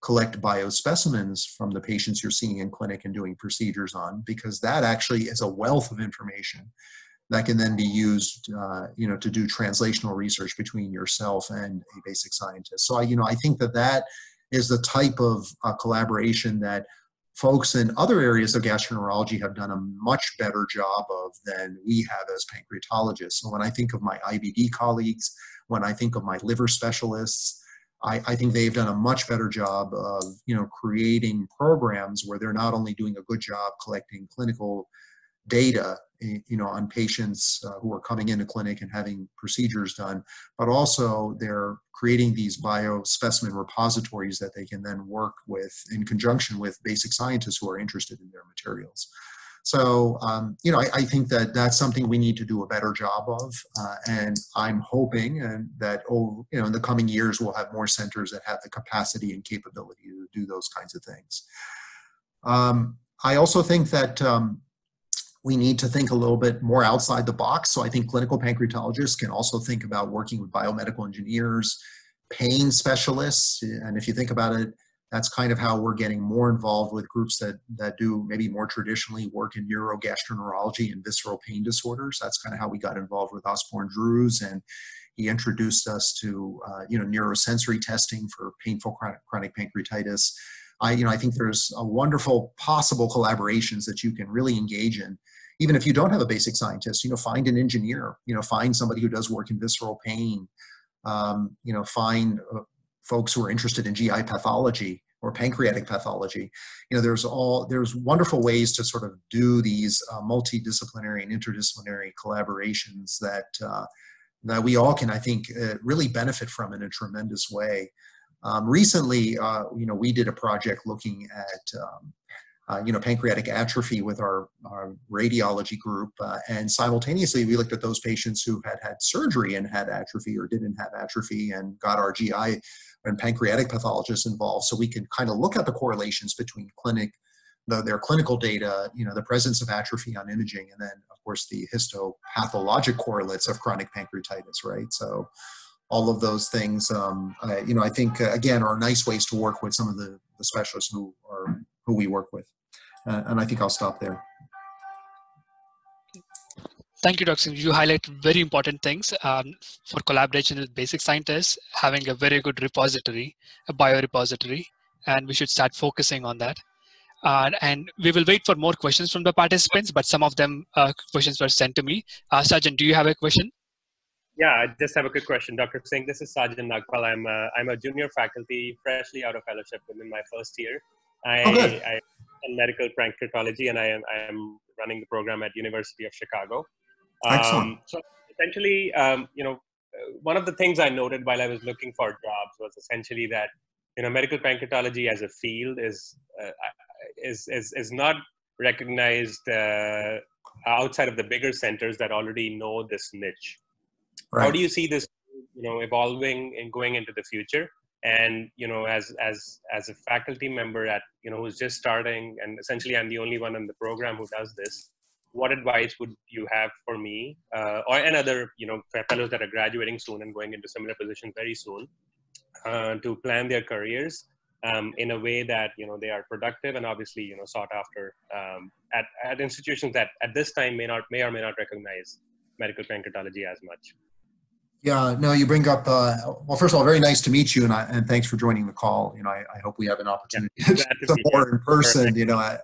collect biospecimens from the patients you're seeing in clinic and doing procedures on, because that actually is a wealth of information that can then be used, uh, you know, to do translational research between yourself and a basic scientist. So I, you know, I think that that is the type of uh, collaboration that folks in other areas of gastroenterology have done a much better job of than we have as pancreatologists. So when I think of my IBD colleagues, when I think of my liver specialists, I, I, think they've done a much better job of you know creating programs where they're not only doing a good job collecting clinical data you know on patients uh, who are coming into clinic and having procedures done but also they're creating these biospecimen repositories that they can then work with in conjunction with basic scientists who are interested in their materials so um, you know I, I, think that that's something we need to do a better job of uh, and i'm hoping and that oh you know in the coming years we'll have more centers that have the capacity and capability to do those kinds of things um, i also think that um, we need to think a little bit more outside the box. So I think clinical pancreatologists can also think about working with biomedical engineers, pain specialists. And if you think about it, that's kind of how we're getting more involved with groups that, that do maybe more traditionally work in neurogastroenterology and visceral pain disorders. That's kind of how we got involved with Osborne Drewes and he introduced us to uh, you know neurosensory testing for painful chronic, chronic pancreatitis. I, you know, I think there's a wonderful possible collaborations that you can really engage in even if you don't have a basic scientist, you know, find an engineer, you know, find somebody who does work in visceral pain, um, you know, find uh, folks who are interested in GI pathology or pancreatic pathology. You know, there's all, there's wonderful ways to sort of do these uh, multidisciplinary and interdisciplinary collaborations that, uh, that we all can, I think, uh, really benefit from in a tremendous way. Um, recently, uh, you know, we did a project looking at, um, uh, you know, pancreatic atrophy with our, our radiology group, uh, and simultaneously we looked at those patients who had had surgery and had atrophy or didn't have atrophy and got our GI and pancreatic pathologists involved, so we can kind of look at the correlations between clinic, the, their clinical data, you know, the presence of atrophy on imaging, and then of course the histopathologic correlates of chronic pancreatitis, right? So all of those things, um, you know, I think uh, again are nice ways to work with some of the, the specialists who are who we work with, uh, and I think I'll stop there. Thank you, Dr. Singh. You highlight very important things um, for collaboration with basic scientists, having a very good repository, a biorepository, and we should start focusing on that. Uh, and we will wait for more questions from the participants, but some of them uh, questions were sent to me. Uh, Sajan, do you have a question? Yeah, I just have a quick question, Dr. Singh. This is Sajan Nagpal. I'm a, uh, I'm a junior faculty, freshly out of fellowship within my first year. I, okay. I am medical pancreatology, and I am I am running the program at University of Chicago. Excellent. Um, so essentially, um, you know, one of the things I noted while I was looking for jobs was essentially that you know medical pancreatology as a field is uh, is, is is not recognized uh, outside of the bigger centers that already know this niche. Right. How do you see this, you know, evolving and going into the future? And you know, as as as a faculty member at you know who's just starting, and essentially I'm the only one in the program who does this. What advice would you have for me, uh, or and other you know fellows that are graduating soon and going into similar positions very soon, uh, to plan their careers um, in a way that you know they are productive and obviously you know sought after um, at, at institutions that at this time may not may or may not recognize medical pancreatology as much. Yeah, no, you bring up, uh, well, first of all, very nice to meet you, and, I, and thanks for joining the call. You know, I, I hope we have an opportunity yeah, to support in person, you know.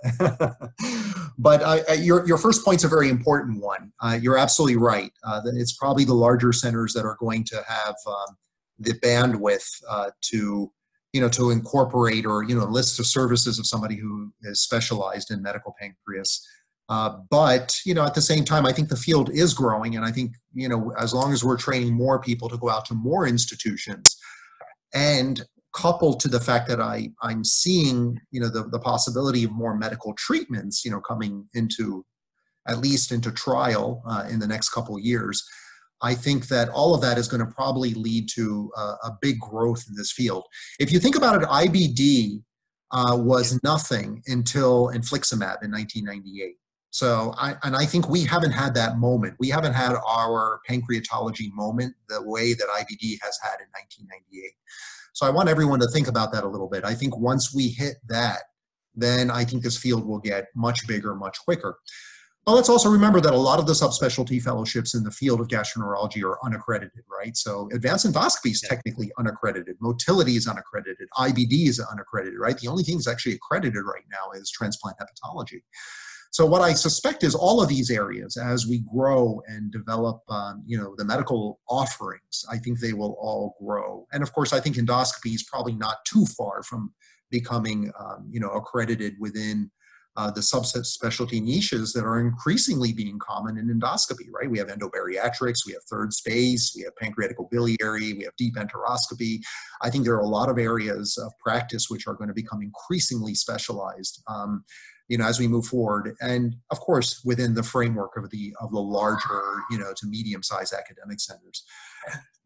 but I, your, your first point's a very important one. Uh, you're absolutely right. Uh, it's probably the larger centers that are going to have um, the bandwidth uh, to, you know, to incorporate or, you know, list the services of somebody who is specialized in medical pancreas. Uh, but you know, at the same time, I think the field is growing, and I think you know, as long as we're training more people to go out to more institutions, and coupled to the fact that I I'm seeing you know the the possibility of more medical treatments, you know, coming into at least into trial uh, in the next couple years. I think that all of that is going to probably lead to uh, a big growth in this field. If you think about it, IBD uh, was nothing until infliximab in 1998. So, I, and I think we haven't had that moment. We haven't had our pancreatology moment the way that IBD has had in 1998. So, I want everyone to think about that a little bit. I think once we hit that, then I think this field will get much bigger, much quicker. But let's also remember that a lot of the subspecialty fellowships in the field of gastroenterology are unaccredited, right? So advanced endoscopy is technically unaccredited. Motility is unaccredited. IBD is unaccredited, right? The only thing that's actually accredited right now is transplant hepatology. So what I suspect is all of these areas, as we grow and develop, um, you know, the medical offerings, I think they will all grow. And of course, I think endoscopy is probably not too far from becoming, um, you know, accredited within uh, the subset specialty niches that are increasingly being common in endoscopy, right? We have endobariatrics, we have third space, we have pancreatic biliary, we have deep enteroscopy. I think there are a lot of areas of practice which are going to become increasingly specialized. Um, you know as we move forward. And of course within the framework of the of the larger you know to medium sized academic centers.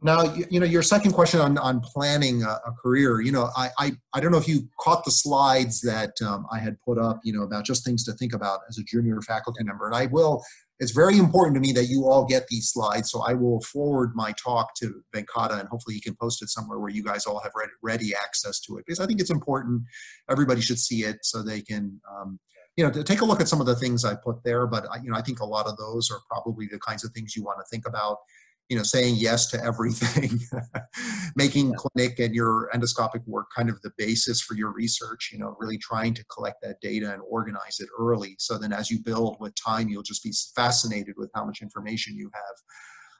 Now you, you, know your second question on on planning a, a, career you know I, I i don't know if you caught the slides that um, i had put up you know about just things to think about as a junior faculty member. And i will it's very important to me that you all get these slides. So I will forward my talk to Venkata and hopefully he can post it somewhere where you guys all have ready, access to it because I think it's important. Everybody should see it so they can, um, you know, to take a look at some of the things I put there. But I, you know, I think a lot of those are probably the kinds of things you want to think about you know, saying yes to everything, making clinic and your endoscopic work kind of the basis for your research, you know, really trying to collect that data and organize it early. So then as you build with time, you'll just be fascinated with how much information you have.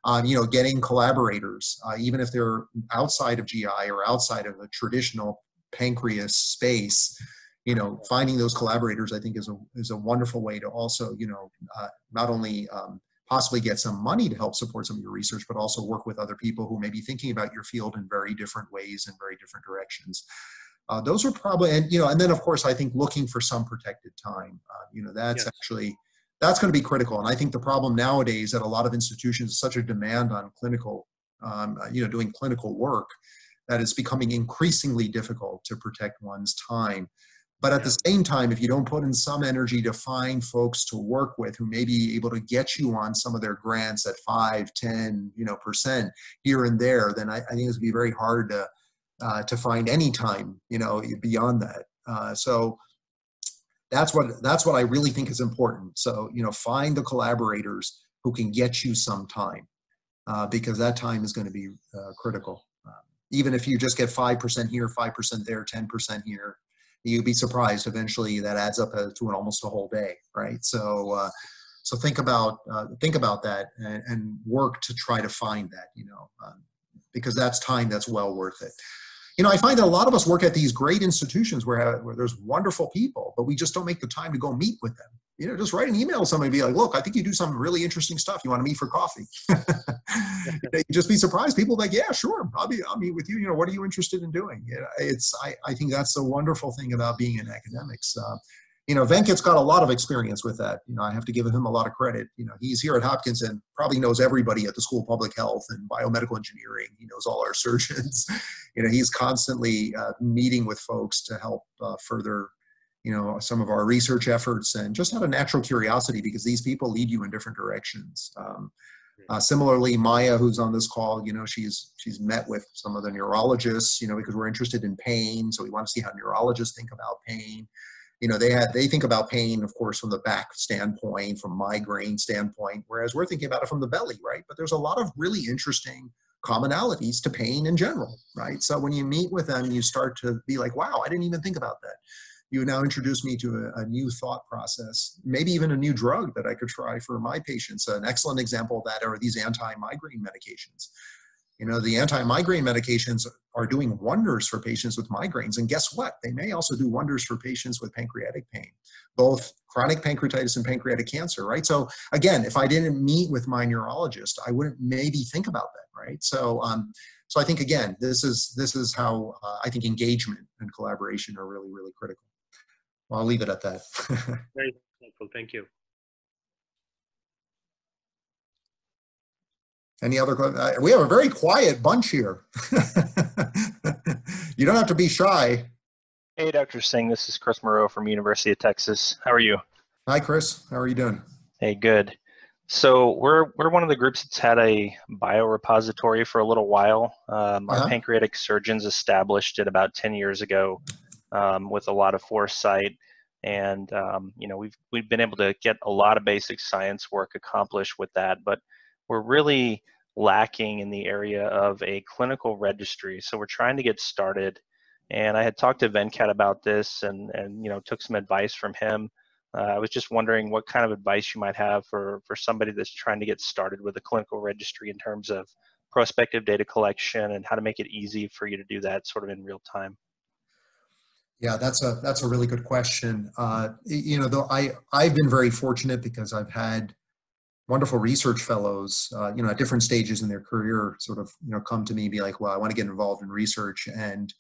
Um, you know, getting collaborators, uh, even if they're outside of GI or outside of a traditional pancreas space, you know, finding those collaborators, I think is a, is a wonderful way to also, you know, uh, not only um, possibly get some money to help support some of your research, but also work with other people who may be thinking about your field in very different ways and very different directions. Uh, those are probably, and you know, and then of course, I think looking for some protected time. Uh, you know, that's yes. actually that's going to be critical. And I think the problem nowadays at a lot of institutions is such a demand on clinical, um, uh, you know, doing clinical work that it's becoming increasingly difficult to protect one's time. But at the same time, if you don't put in some energy to find folks to work with who may be able to get you on some of their grants at five, 10, you know, percent here and there, then I, I think it's gonna be very hard to, uh, to find any time, you know, beyond that. Uh, so that's what, that's what I really think is important. So, you know, find the collaborators who can get you some time uh, because that time is going to be uh, critical. Um, even if you just get 5% here, 5% there, 10% here, you'd be surprised eventually that adds up uh, to an almost a whole day right? So uh, so think about uh, think about that and, and, work to try to find that you know um, because that's time that's well worth it you know i find that a lot of us work at these great institutions where, where there's wonderful people but we just don't make the time to go meet with them you know, just write an email to somebody and be like, look, I think you do some really interesting stuff. You want to meet for coffee? you just be surprised. People like, yeah, sure. I'll be, I'll meet with you. You know, what are you interested in doing? You know, it's, I, I think that's the wonderful thing about being in academics. Uh, you know, Venkat's got a lot of experience with that. You know, I have to give him a lot of credit. You know, he's here at Hopkins and probably knows everybody at the School of Public Health and biomedical engineering. He knows all our surgeons. You know, he's constantly uh, meeting with folks to help uh, further you know some of our research efforts and just out of natural curiosity because these people lead you in different directions. Um, uh, similarly Mahya who's on this call you know she's she's met with some of the neurologists you know because we're interested in pain so we want to see how neurologists think about pain. You know they had they think about pain of course from the back standpoint from migraine standpoint whereas we're thinking about it from the belly right? But there's a lot of really interesting commonalities to pain in general right so when you meet with them you start to be like wow i didn't even think about that you now introduce me to a, a, new thought process, maybe even a new drug that I could try for my patients. An excellent example of that are these anti-migraine medications. You know, the anti-migraine medications are doing wonders for patients with migraines. And guess what? They may also do wonders for patients with pancreatic pain, both chronic pancreatitis and pancreatic cancer, right? So again, if I didn't meet with my neurologist, I wouldn't maybe think about that, right? So, um, so I think again, this is this is how uh, I think engagement and collaboration are really, really critical. Well, I'll leave it at that. Very helpful. Thank you. Any other questions? We have a very quiet bunch here. you don't have to be shy. Hey, Dr. Singh. This is Chris Moreau from University of Texas. How are you? Hi, Chris. How are you doing? Hey, good. So we're we're one of the groups that's had a biorepository for a little while. Um, uh-huh. Our pancreatic surgeons established it about 10 years ago um, with a lot of foresight. And um, you know we've we've been able to get a lot of basic science work accomplished with that, but we're really lacking in the area of a clinical registry. So we're trying to get started. And I had talked to Venkat about this, and and you know took some advice from him. Uh, I was just wondering what kind of advice you might have for for somebody that's trying to get started with a clinical registry in terms of prospective data collection and how to make it easy for you to do that sort of in real time. Yeah, that's a that's a really good question. Uh, you know, though I I've been very fortunate because I've had wonderful research fellows, uh, you know, at different stages in their career, sort of you know come to me and be like, well, I want to get involved in research, and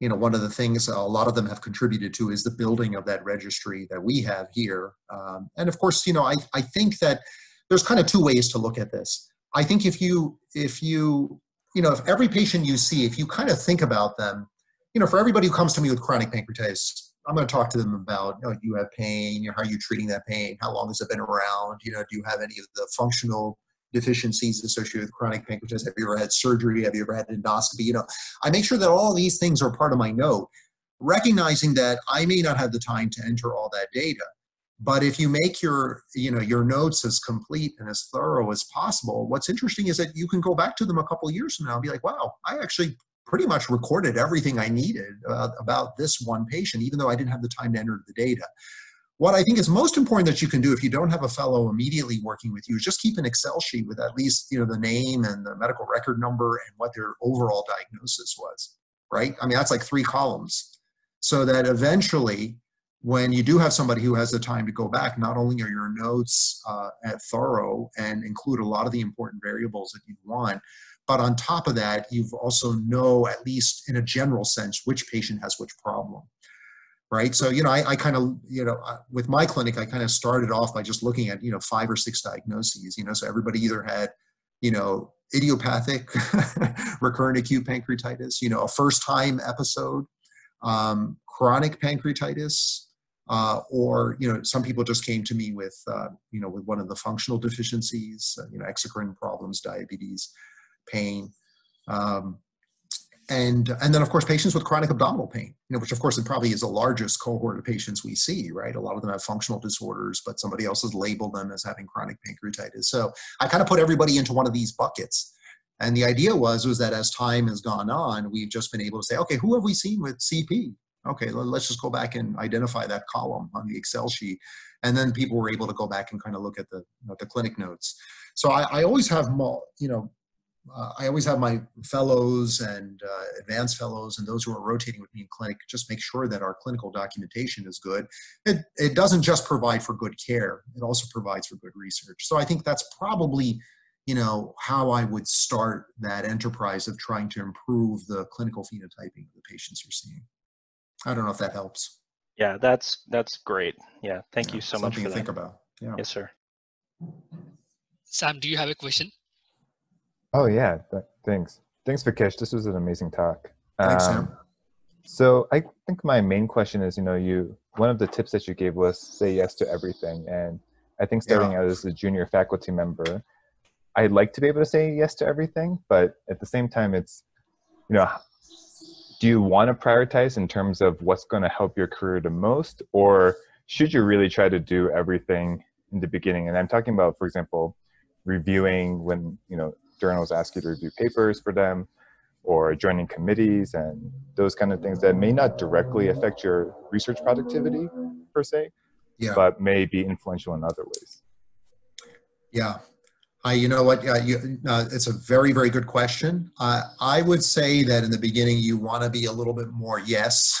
you know, one of the things a lot of them have contributed to is the building of that registry that we have here. Um, and of course, you know, I I think that there's kind of two ways to look at this. I think if you if you you know if every patient you see, if you kind of think about them you know, for everybody who comes to me with chronic pancreatitis, I'm going to talk to them about, you have pain, how are you treating that pain? How long has it been around? You know, do you have any of the functional deficiencies associated with chronic pancreatitis? Have you ever had surgery? Have you ever had endoscopy? You know, I make sure that all these things are part of my note, recognizing that I may not have the time to enter all that data. But if you make your, you know, your notes as complete and as thorough as possible, what's interesting is that you can go back to them a couple years from now and be like, wow, I actually pretty much recorded everything I needed uh, about this one patient, even though I didn't have the time to enter the data. What I think is most important that you can do if you don't have a fellow immediately working with you is just keep an Excel sheet with at least you know the name and the medical record number and what their overall diagnosis was, right? I mean that's like three columns, so that eventually when you do have somebody who has the time to go back, not only are your notes uh, thorough and include a lot of the important variables that you want, but on top of that, you've also know, at least in a general sense, which patient has which problem right? So, you know, I, I kind of, you know, with my clinic, I kind of started off by just looking at, you know, five or six diagnoses, you know, so everybody either had, you know, idiopathic recurrent acute pancreatitis, you know, a first time episode, um, chronic pancreatitis, uh, or, you know, some people just came to me with, uh, you know, with one of the functional deficiencies, uh, you know, exocrine problems, diabetes, pain. Um, and and then of course patients with chronic abdominal pain you know which of course it probably is the largest cohort of patients we see right? A lot of them have functional disorders but somebody else has labeled them as having chronic pancreatitis. So i kind of put everybody into one of these buckets. And the idea was was that as time has gone on we've just been able to say okay who have we seen with cp okay let's just go back and identify that column on the excel sheet. And then people were able to go back and kind of look at the the clinic notes. So I, I always have you know uh, I always have my fellows and uh, advanced fellows and those who are rotating with me in clinic just make sure that our clinical documentation is good. It, it doesn't just provide for good care, it also provides for good research. So I think that's probably you know how I would start that enterprise of trying to improve the clinical phenotyping of the patients you're seeing. I don't know if that helps. Yeah, that's that's great. Yeah, thank yeah, you so much for something to think about. Yeah. Yes, sir. Sam, do you have a question? Oh yeah, th- thanks. Thanks, Vikesh. This was an amazing talk. Thanks, um, Sam. So I think my main question is, you know, you one of the tips that you gave was say yes to everything, and I think starting yeah. out as a junior faculty member, I'd like to be able to say yes to everything, but at the same time, it's, you know, do you want to prioritize in terms of what's going to help your career the most, or should you really try to do everything in the beginning? And I'm talking about, for example, reviewing when you know journals ask you to review papers for them or joining committees and those kind of things that may not directly affect your research productivity per se, yeah. but may be influential in other ways. Yeah. I, you know what? Uh, you, uh, it's a very, very good question. Uh, I would say that in the beginning, you want to be a little bit more yes.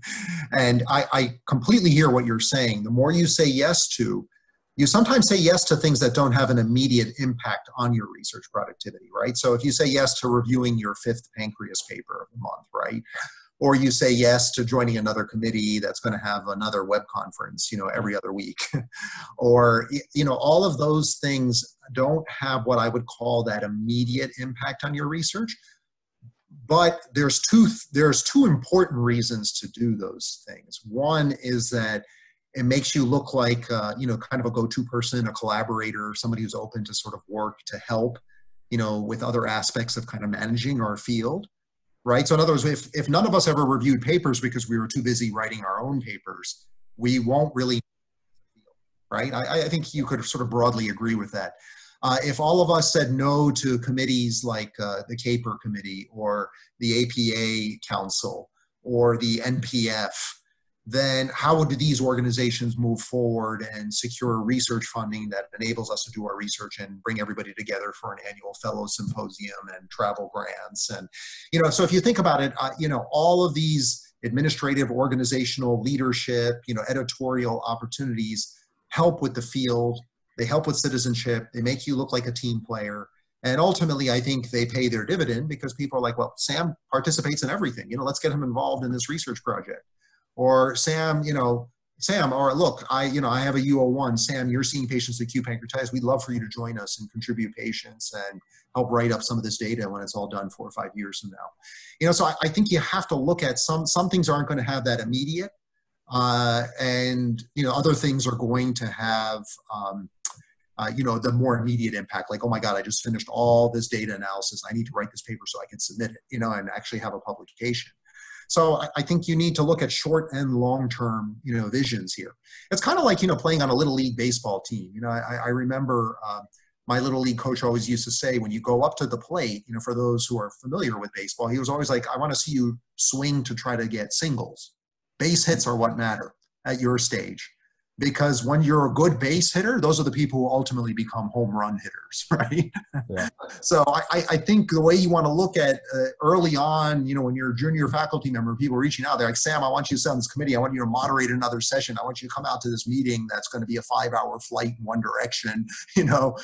and I, I completely hear what you're saying. The more you say yes to, you sometimes say yes to things that don't have an immediate impact on your research productivity, right? So if you say yes to reviewing your fifth pancreas paper of the month, right? Or you say yes to joining another committee that's going to have another web conference, you know, every other week. or, you know, all of those things don't have what I would call that immediate impact on your research. But there's two, there's two important reasons to do those things. One is that it makes you look like uh, you know kind of a go-to person a collaborator somebody who's open to sort of work to help you know with other aspects of kind of managing our field right? So in other words if, if none of us ever reviewed papers because we were too busy writing our own papers we won't really right? I, I think you could sort of broadly agree with that. Uh, if all of us said no to committees like uh, the CAPER committee or the APA council or the NPF then how do these organizations move forward and secure research funding that enables us to do our research and bring everybody together for an annual fellow symposium and travel grants? And you know so if you think about it uh, you know all of these administrative organizational leadership you know editorial opportunities help with the field they help with citizenship they make you look like a team player and ultimately i think they pay their dividend because people are like well sam participates in everything. You know let's get him involved in this research project or Sam, you know, Sam, or look, I, you know, I have a U01. Sam, you're seeing patients with acute pancreatitis. We'd love for you to join us and contribute patients and help write up some of this data when it's all done four or five years from now. You know, so I, I think you have to look at some, some things aren't going to have that immediate. Uh, and, you know, other things are going to have, um, uh, you know, the more immediate impact, like, oh my God, I just finished all this data analysis. I need to write this paper so I can submit it, you know, and actually have a publication. So I, I think you need to look at short and long term, you know, visions here. It's kind of like, you know, playing on a little league baseball team. You know, I, I remember uh, my little league coach always used to say, when you go up to the plate, you know, for those who are familiar with baseball, he was always like, I want to see you swing to try to get singles. Base hits are what matter at your stage. Because when you're a good base hitter, those are the people who ultimately become home run hitters, right? Yeah. so I, I think the way you want to look at uh, early on, you know, when you're a junior faculty member, people reaching out, they're like, Sam, I want you to sit on this committee. I want you to moderate another session. I want you to come out to this meeting that's going to be a five hour flight in one direction, you know,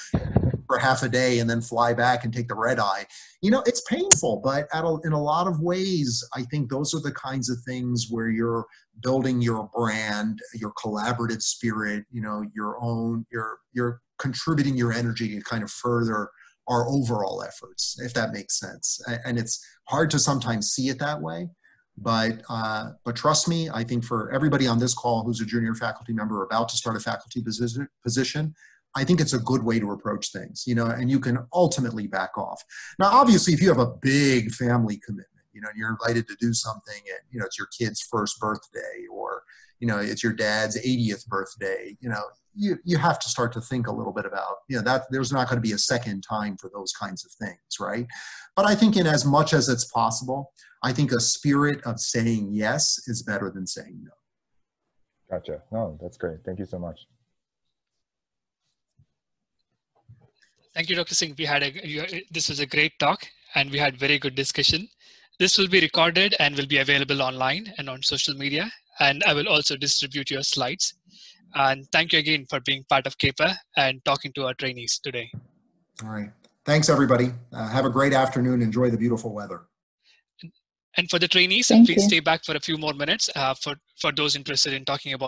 for half a day and then fly back and take the red eye. You know, it's painful, but a, in a lot of ways, I think those are the kinds of things where you're building your brand, your collaborative spirit, you know, your own, you're, you're contributing your energy to kind of further our overall efforts, if that makes sense. And it's hard to sometimes see it that way. But, uh, but trust me, I think for everybody on this call who's a junior faculty member about to start a faculty position I think it's a good way to approach things, you know, and you can ultimately back off. Now, obviously, if you have a big family commitment, you know, you're invited to do something and, you know, it's your kid's first birthday or, you know, it's your dad's 80th birthday, you know, you, you have to start to think a little bit about, you know, that there's not going to be a second time for those kinds of things, right? But I think in as much as it's possible, I think a spirit of saying yes is better than saying no. Gotcha. No, that's great. Thank you so much. Thank you, Dr. Singh. We had a, you, this was a great talk and we had very good discussion. This will be recorded and will be available online and on social media. And I will also distribute your slides. And thank you again for being part of CAPER and talking to our trainees today. All right. Thanks, everybody. Uh, have a great afternoon. Enjoy the beautiful weather. And for the trainees, thank please you. stay back for a few more minutes uh, for, for those interested in talking about